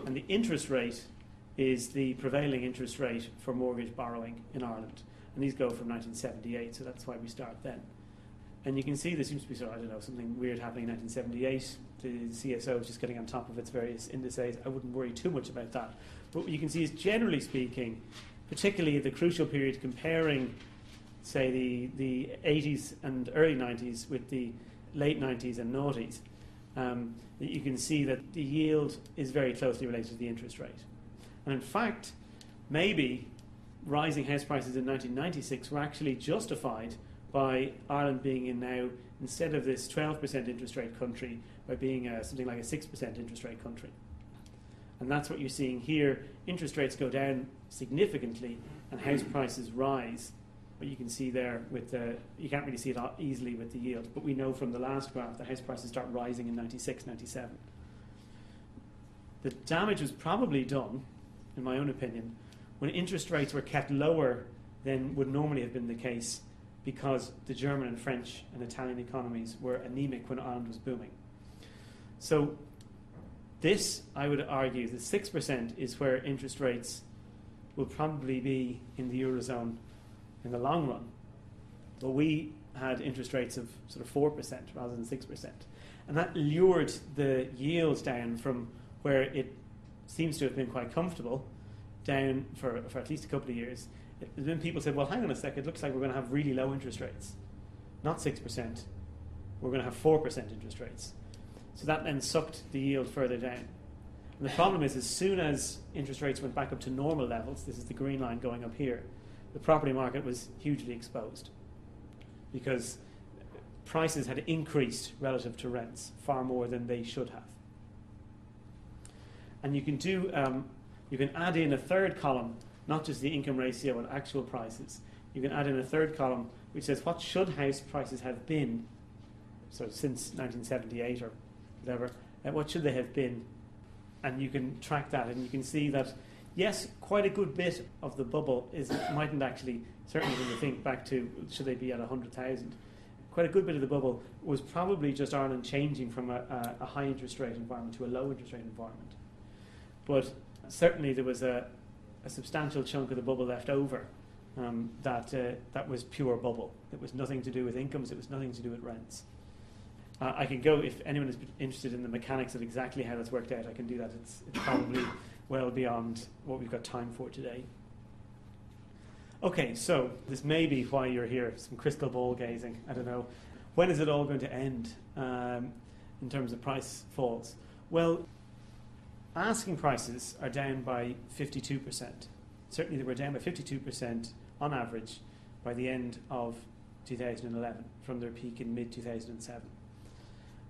And the interest rate is the prevailing interest rate for mortgage borrowing in Ireland. And these go from 1978, so that's why we start then. And you can see there seems to be sort of, I don't know, something weird happening in 1978. The CSO is just getting on top of its various indices. I wouldn't worry too much about that. But what you can see is, generally speaking, particularly the crucial period comparing, say, the, the 80s and early 90s with the late 90s and noughties, um, you can see that the yield is very closely related to the interest rate. And in fact, maybe rising house prices in 1996 were actually justified by Ireland being in now, instead of this 12% interest rate country, by being a, something like a 6% interest rate country. And that's what you're seeing here. Interest rates go down significantly and house prices rise but you can see there with the, you can't really see it easily with the yield, but we know from the last graph that house prices start rising in 96, 97. The damage was probably done, in my own opinion, when interest rates were kept lower than would normally have been the case because the German and French and Italian economies were anemic when Ireland was booming. So, this, I would argue, the 6% is where interest rates will probably be in the Eurozone in the long run. But we had interest rates of sort of 4% rather than 6%. And that lured the yields down from where it seems to have been quite comfortable down for, for at least a couple of years. Then people said, well, hang on a second, it looks like we're going to have really low interest rates. Not 6%, we're going to have 4% interest rates. So that then sucked the yield further down. And the problem is, as soon as interest rates went back up to normal levels, this is the green line going up here, the property market was hugely exposed because prices had increased relative to rents far more than they should have. And you can do, um, you can add in a third column, not just the income ratio and actual prices. You can add in a third column which says what should house prices have been, so since 1978 or whatever, uh, what should they have been? And you can track that, and you can see that yes, quite a good bit of the bubble is mightn't actually certainly when you think back to should they be at hundred thousand. Quite a good bit of the bubble was probably just Ireland changing from a, a, a, high interest rate environment to a low interest rate environment. But certainly there was a, a substantial chunk of the bubble left over um, that uh, that was pure bubble. It was nothing to do with incomes. It was nothing to do with rents. Uh, I can go if anyone is interested in the mechanics of exactly how that's worked out. I can do that. It's, it's probably [coughs] well beyond what we've got time for today. Okay, so this may be why you're here, some crystal ball gazing. I don't know. when is it all going to end um, in terms of price falls? Well, asking prices are down by 52%. Certainly, they were down by 52% on average by the end of 2011 from their peak in mid 2007.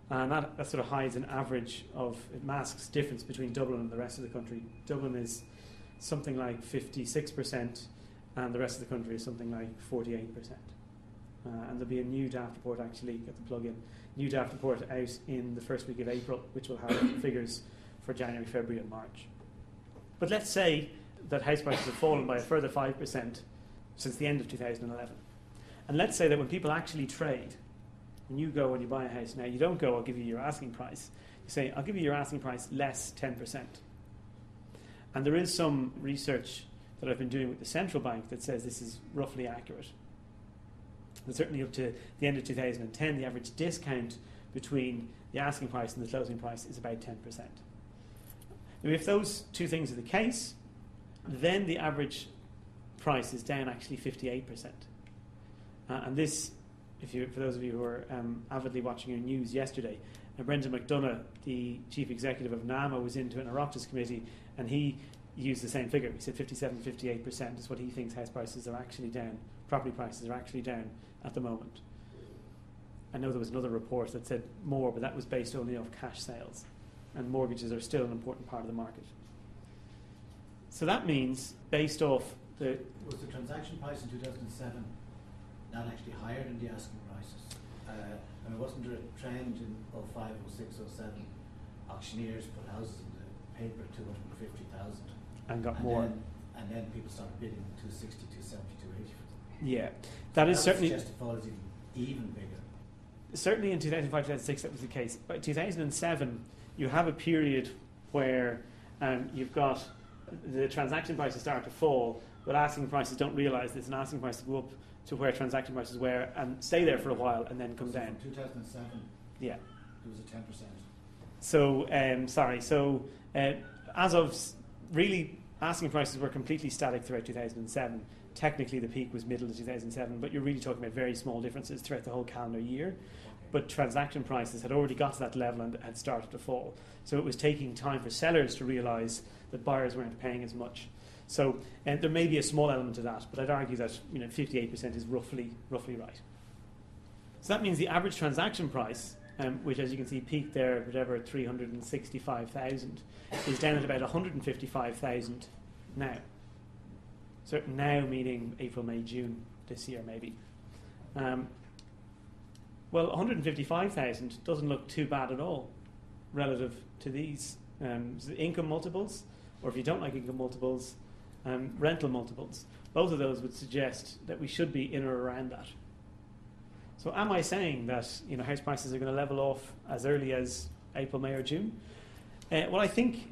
And that, that, sort of hides an average of, it masks difference between Dublin and the rest of the country. Dublin is something like 56%, and the rest of the country is something like 48%. Uh, and there'll be a new Daft report actually, get the plug in, new Daft report out in the first week of April, which will have [coughs] figures for January, February, and March. But let's say that house prices have fallen by a further 5% since the end of 2011. And let's say that when people actually trade, when you go and you buy a house now, you don't go, I'll give you your asking price. You say, I'll give you your asking price less 10%. And there is some research that I've been doing with the central bank that says this is roughly accurate. And certainly up to the end of 2010, the average discount between the asking price and the closing price is about 10%. Now, if those two things are the case, then the average price is down actually 58%. Uh, and this, if you, for those of you who were um, avidly watching your news yesterday, uh, Brendan McDonagh, the chief executive of NAMA, was into an Oireachtas committee and he used the same figure. He said 57, 58% is what he thinks house prices are actually down, property prices are actually down at the moment. I know there was another report that said more, but that was based only off cash sales. And mortgages are still an important part of the market. So that means, based off the. Was the transaction price in 2007 not actually higher than the asking prices? Uh, I mean, wasn't there a trend in 05, 06, 07? Auctioneers put houses in the paper 250,000. And got and more. Then, and then people started bidding 260, 270, 280 for them. Yeah, that is that certainly. Just the fall is even, even bigger. Certainly in 2005, 2006, that was the case. By 2007, you have a period where um, you've got the transaction prices start to fall, but asking prices don't realise there's an asking price to go up to where transaction prices were and stay there for a while and then come so down. 2007, Yeah. it was a 10%. So, um, sorry. So, uh, as of really, asking prices were completely static throughout 2007. Technically, the peak was middle of 2007, but you're really talking about very small differences throughout the whole calendar year. But transaction prices had already got to that level and had started to fall. So it was taking time for sellers to realise that buyers weren't paying as much. So uh, there may be a small element of that, but I'd argue that you know 58% is roughly roughly right. So that means the average transaction price, um, which as you can see peaked there at whatever 365,000, is down at about 155,000 now. So now meaning April, May, June this year maybe. Um, well, 155,000 doesn't look too bad at all relative to these um, income multiples, or if you don't like income multiples, um, rental multiples. Both of those would suggest that we should be in or around that. So, am I saying that you know house prices are going to level off as early as April, May, or June? Uh, well, I think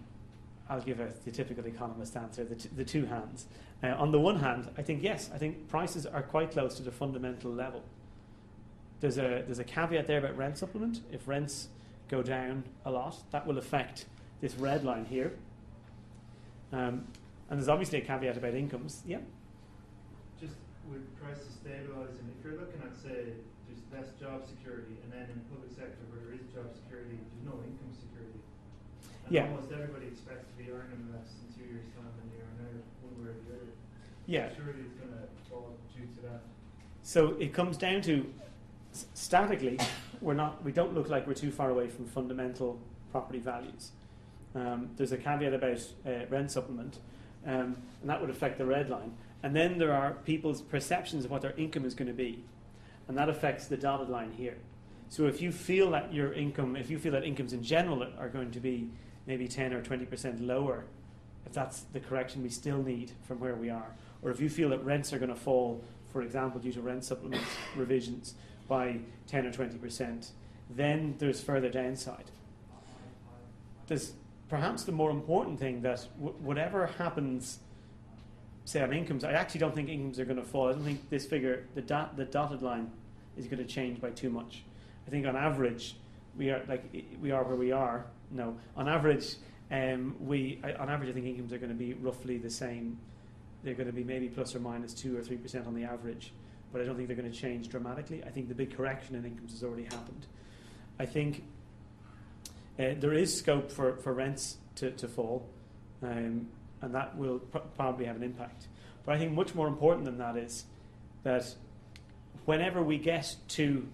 I'll give a, the typical economist answer: the, t- the two hands. Uh, on the one hand, I think yes, I think prices are quite close to the fundamental level. There's a there's a caveat there about rent supplement. If rents go down a lot, that will affect this red line here. Um, and there's obviously a caveat about incomes. Yeah. just with prices stabilising, if you're looking at say there's less job security, and then in the public sector where there is job security, there's no income security. And Yeah. almost everybody expects to be earning less in two years' time than they are now, one way or the other. Yeah. Surely it's going to fall due to that. So it comes down to statically, we're not, we don't look like we're too far away from fundamental property values. Um, there's a caveat about uh, rent supplement, um, and that would affect the red line. And then there are people's perceptions of what their income is going to be, and that affects the dotted line here. So if you feel that your income, if you feel that incomes in general are going to be maybe 10 or 20% lower, if that's the correction we still need from where we are, or if you feel that rents are going to fall, for example, due to rent supplement revisions by 10 or 20%, then there's further downside. There's perhaps the more important thing that w- whatever happens, say on incomes, I actually don't think incomes are going to fall. I don't think this figure, the, dot, the dotted line, is going to change by too much. I think on average, we are like we are where we are. No, on average, um, we on average I think incomes are going to be roughly the same. They're going to be maybe plus or minus two or three percent on the average but I don't think they're going to change dramatically. I think the big correction in incomes has already happened. I think uh, there is scope for, for rents to, to fall, um, and that will pr- probably have an impact. But I think much more important than that is that whenever we get to,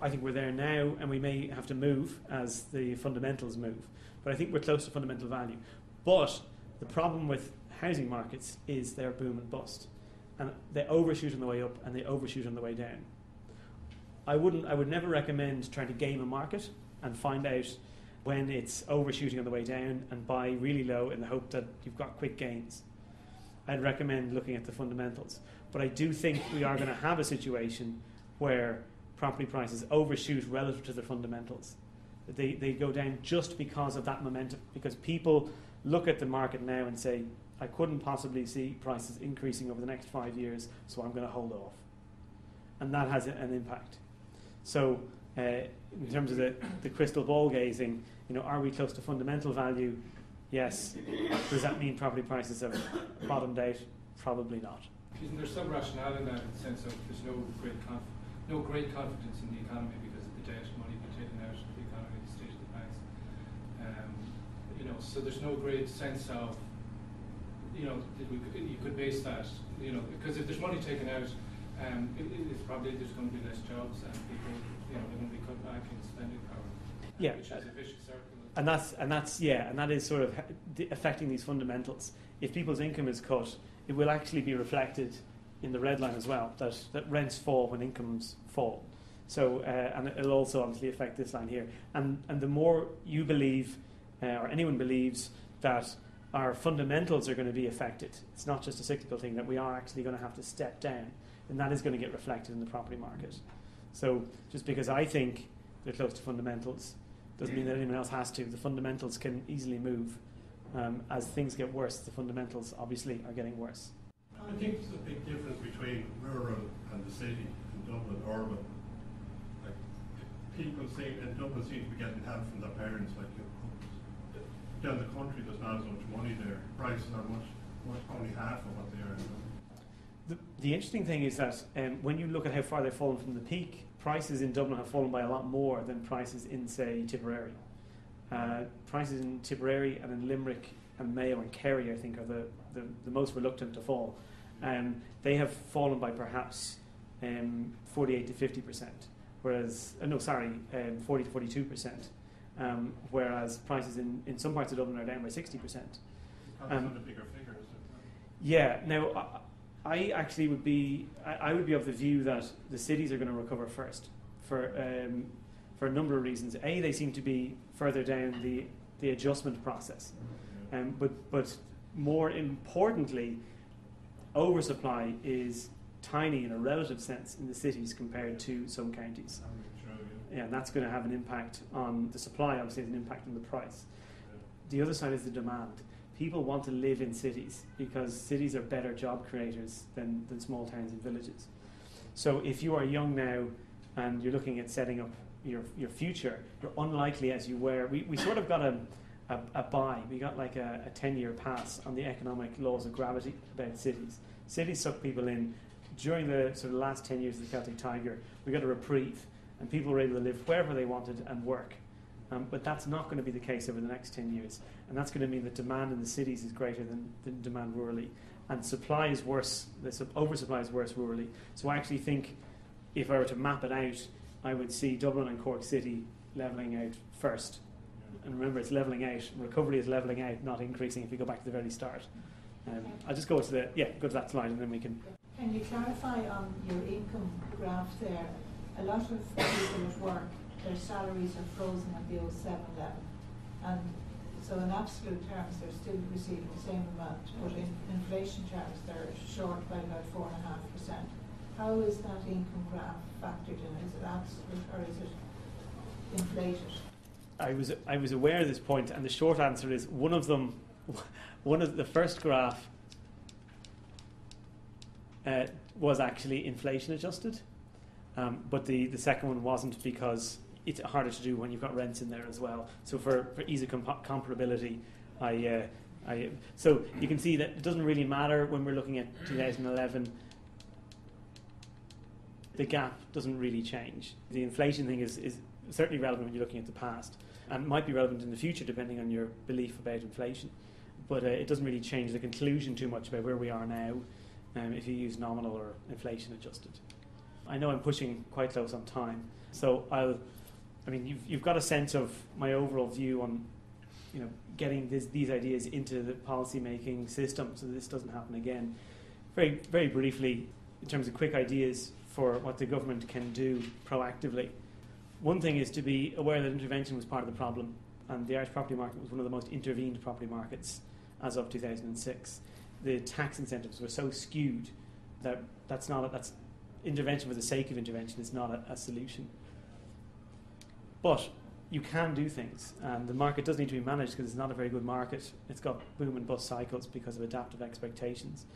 I think we're there now, and we may have to move as the fundamentals move. But I think we're close to fundamental value. But the problem with housing markets is they're boom and bust, and they overshoot on the way up and they overshoot on the way down. I wouldn't. I would never recommend trying to game a market and find out when it's overshooting on the way down and buy really low in the hope that you've got quick gains. I'd recommend looking at the fundamentals. But I do think we are going to have a situation where property prices overshoot relative to the fundamentals. They, they go down just because of that momentum, because people look at the market now and say, I couldn't possibly see prices increasing over the next five years, so I'm going to hold off. And that has an impact. So, uh, in terms of the, the crystal ball gazing, you know, are we close to fundamental value? Yes. Does that mean property prices have bottomed out? Probably not. Isn't there some rationale in that in the sense of there's no great conf- no great confidence in the economy because of the debt money being taken out of the economy, the state of the banks. Um, you know, so there's no great sense of, you know, we could, you could base that, you know, because if there's money taken out, um, it, it's probably there's going to be less jobs and people, you know, they're going to be cut back in spending power. Yeah. Which is a vicious circle. And that's and that's yeah, and that is sort of affecting these fundamentals. If people's income is cut, it will actually be reflected in the red line as well. That that rents fall when incomes fall. So uh, and it'll also obviously affect this line here. And and the more you believe, uh, or anyone believes that our fundamentals are going to be affected, it's not just a cyclical thing. That we are actually going to have to step down, and that is going to get reflected in the property market. So just because I think they're close to fundamentals doesn't mean that anyone else has to. The fundamentals can easily move. Um, as things get worse, the fundamentals obviously are getting worse. I think there's a big difference between rural and the city, in Dublin, urban. Like, people seem, in Dublin seem to be getting help from their parents, like, down the country, there's not as much money there. Prices are much, much, only half of what they are. The, the interesting thing is that um, when you look at how far they've fallen from the peak, prices in Dublin have fallen by a lot more than prices in, say, Tipperary. Uh, prices in Tipperary and in Limerick and Mayo and Kerry, I think, are the, the, the most reluctant to fall. Um, they have fallen by perhaps um, 48 to 50 percent, whereas, uh, no, sorry, um, 40 to 42 percent, um, whereas prices in, in some parts of Dublin are down by 60 percent. Probably Um, some the bigger figures. Yeah. Now, I, I actually would be I, I would be of the view that the cities are going to recover first for um, for a number of reasons. A, they seem to be further down the the adjustment process, um, but but more importantly, oversupply is tiny in a relative sense in the cities compared to some counties. Yeah, and that's going to have an impact on the supply. Obviously, has an impact on the price. The other side is the demand. People want to live in cities because cities are better job creators than, than small towns and villages. So if you are young now and you're looking at setting up your, your future, you're unlikely as you were. We, we sort of got a, a, a buy. We got like a, a 10 year pass on the economic laws of gravity about cities. Cities suck people in. During the sort of last 10 years of the Celtic Tiger, we got a reprieve and people were able to live wherever they wanted and work. Um, but that's not going to be the case over the next 10 years. And that's going to mean that demand in the cities is greater than, than demand rurally. And supply is worse, the sup- oversupply is worse rurally. So I actually think if I were to map it out, I would see Dublin and Cork City levelling out first. And remember, it's levelling out. Recovery is levelling out, not increasing if you go back to the very start. Um, I'll just go to the, yeah, go to that slide and then we can. Can you clarify on your income graph there? A lot of people at work, their salaries are frozen at the 07 level. And so in absolute terms, they're still receiving the same amount, but in inflation terms, they're short by about four and a half percent. How is that income graph factored in? Is it absolute or is it inflated? I was I was aware of this point, and the short answer is one of them. [laughs] One of the first graph uh, was actually inflation adjusted, um, but the, the second one wasn't because it's harder to do when you've got rents in there as well. So for, for ease of compa- comparability, I, uh, I so you can see that it doesn't really matter when we're looking at 2011. the gap doesn't really change. The inflation thing is, is certainly relevant when you're looking at the past and might be relevant in the future depending on your belief about inflation. But uh, it doesn't really change the conclusion too much about where we are now um, if you use nominal or inflation adjusted. I know I'm pushing quite close on time, so I'll. I mean, you've, you've got a sense of my overall view on, you know, getting this, these ideas into the policy making system so this doesn't happen again. Very, very briefly, in terms of quick ideas for what the government can do proactively. One thing is to be aware that intervention was part of the problem, and the Irish property market was one of the most intervened property markets as of 2006. The tax incentives were so skewed that that's not that's intervention for the sake of intervention is not a, a solution. But you can do things, and the market does need to be managed because it's not a very good market. It's got boom and bust cycles because of adaptive expectations.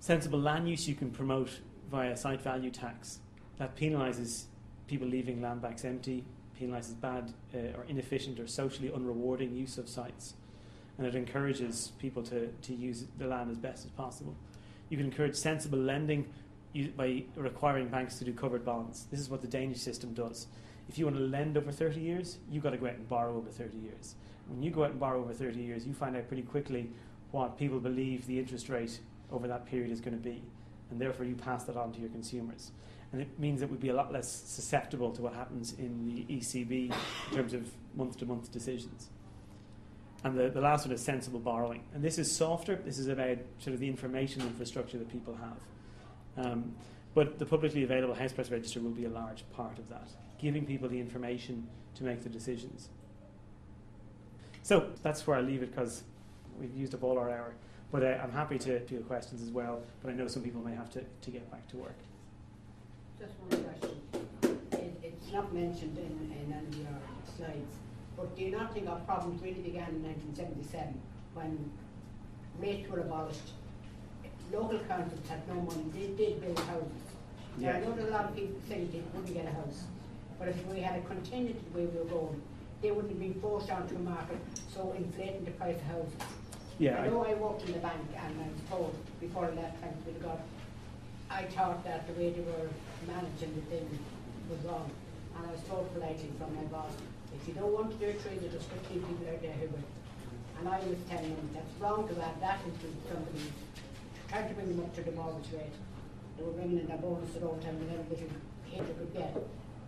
Sensible land use you can promote via site value tax that penalises people leaving land banks empty, penalises bad uh, or inefficient or socially unrewarding use of sites, and it encourages people to, to use the land as best as possible. You can encourage sensible lending by requiring banks to do covered bonds. This is what the Danish system does. If you want to lend over 30 years, you've got to go out and borrow over 30 years. When you go out and borrow over 30 years, you find out pretty quickly what people believe the interest rate over that period is going to be, and therefore you pass that on to your consumers. And it means that we'd be a lot less susceptible to what happens in the ECB in terms of month to month decisions. And the, the last one is sensible borrowing. And this is softer, this is about sort of the information infrastructure that people have. Um, but the publicly available house price register will be a large part of that, giving people the information to make the decisions. So that's where I'll leave it because we've used up all our hour. But uh, I'm happy to do questions as well, but I know some people may have to, to get back to work. Just one question. It, it's not mentioned in, in any of your slides, but do you not think our problems really began in 1977 when rates were abolished? Local councils had no money, they did build houses. Now, I know that a lot of people think they wouldn't get a house, but if we had continued the way we were going, they wouldn't have been forced onto a market, so inflating the price of houses. Yeah, I I- know I worked in the bank and I was told before I left, thanks be to God, I thought that the way they were managing the thing was wrong. And I was told politely from my boss, if you don't want to do a trade, there's 15 people out there who will. And I was telling them that's wrong to add that into somebody, trying to bring them up to the mortgage rate. They were bringing in their bonus at all time and every little hit they could get.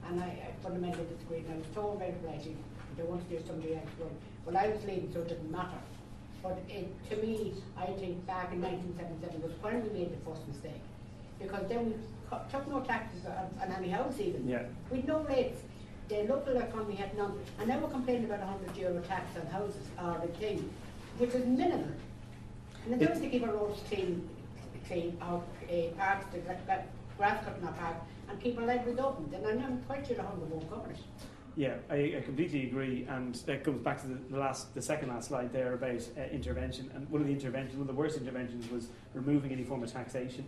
And I, I fundamentally disagreed and I was told very politely, they wanted to do somebody else will. Well, I was leaving so it didn't matter. But it, to me, I think back in 1977 was when we made the first mistake. Because then we took no taxes on, uh, on any house even. Yeah. With no rates. The local economy had none. And now we're complaining about a 100 euro tax on houses or the thing, which is minimal. And It- only to keep our roads clean, clean, our uh, parks, the gra- gra- grass cutting our park, and keep our libraries open. Then I'm- quite sure the 100 won't cover it. Yeah, I, I completely agree, and that goes back to the, the last, the second last slide there about uh, intervention. And one of the interventions, one of the worst interventions, was removing any form of taxation,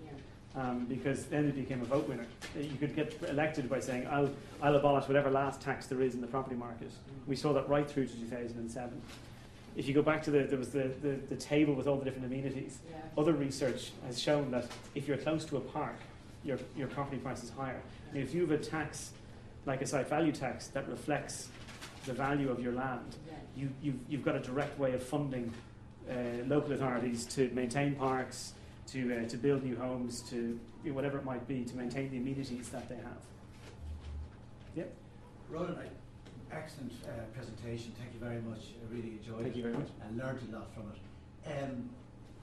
um, because then it became a vote winner. Uh, You could get elected by saying, "I'll, I'll abolish whatever last tax there is in the property market." We saw that right through to 2007. If you go back to the, there was the, the, the table with all the different amenities. Yeah. Other research has shown that if you're close to a park, your, your property price is higher. And if you have a tax, like a site value tax, that reflects the value of your land, Yeah. you, you've, you've got a direct way of funding uh, local authorities to maintain parks, to, uh, to build new homes, to you know, whatever it might be, to maintain the amenities that they have. Yep, Ronan, I- excellent uh, presentation. Thank you very much. I really enjoyed Thank it. you very much. And learned a lot from it. Um,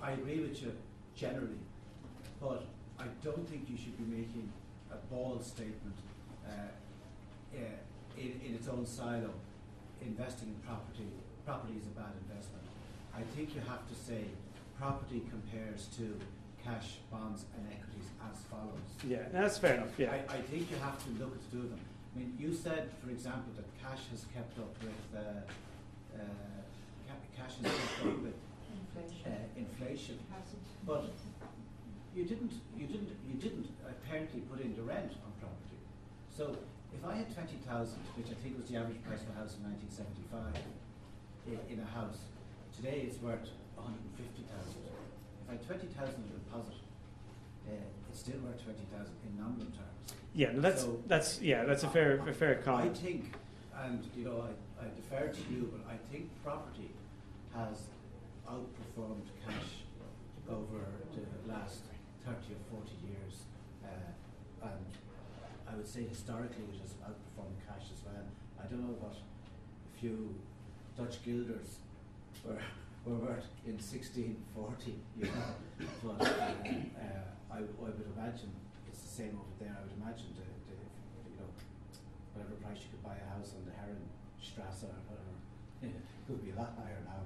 I agree with you generally, but I don't think you should be making a bold statement uh, uh, in, in its own silo. Investing in property, property is a bad investment. I think you have to say property compares to cash, bonds, and equities as follows. yeah, that's fair enough. Yeah, I, I think you have to look two of them. I mean, you said, for example, that cash has kept up with, uh, uh, cash has kept up with Inflation. uh, inflation, but you didn't, you didn't, you didn't apparently put in the rent on property. So if I had twenty thousand, which I think was the average price of a house in nineteen seventy-five, in, in a house, today it's worth one hundred and fifty thousand. If I had twenty thousand in deposit, it's still worth twenty thousand in nominal terms. Yeah, no, that's So- that's yeah, that's a fair a fair comment. I think, and you know, I, I defer to you, but I think property has outperformed cash over the last thirty or forty years. Uh, and I would say historically it has outperformed cash as well. I don't know what a few Dutch guilders were, [laughs] were worth in sixteen forty, you know. But, uh, uh, I, I would imagine it's the same over there. I would imagine the, the, you know, whatever price you could buy a house on the Herrenstrasse or whatever, it would be a lot higher now.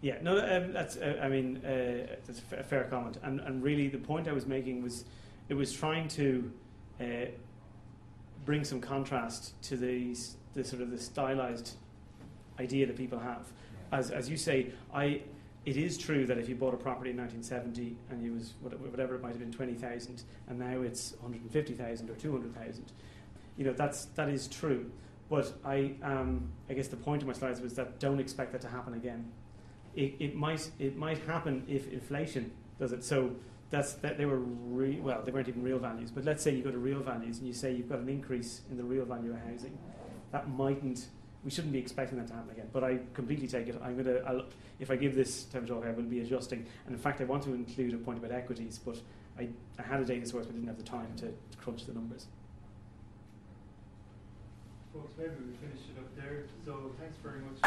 Yeah, no, um, that's. Uh, I mean, uh, that's a fair comment, and and really the point I was making was, it was trying to uh, bring some contrast to the the sort of the stylized idea that people have. As as you say, I. It is true that if you bought a property in 1970 and it was whatever it might have been 20,000, and now it's 150,000 or 200,000, you know that's that is true. But I, um, I guess the point of my slides was that don't expect that to happen again it, it might it might happen if inflation does it. So that's that they were re- well they weren't even real values. But let's say you go to real values and you say you've got an increase in the real value of housing, that mightn't. We shouldn't be expecting that to happen again. But I completely take it. I'm gonna I'll, if I give this of talk, I will be adjusting. And in fact, I want to include a point about equities, but I, I had a data source, but didn't have the time to crunch the numbers. Folks, maybe we finish it up there. So thanks very much.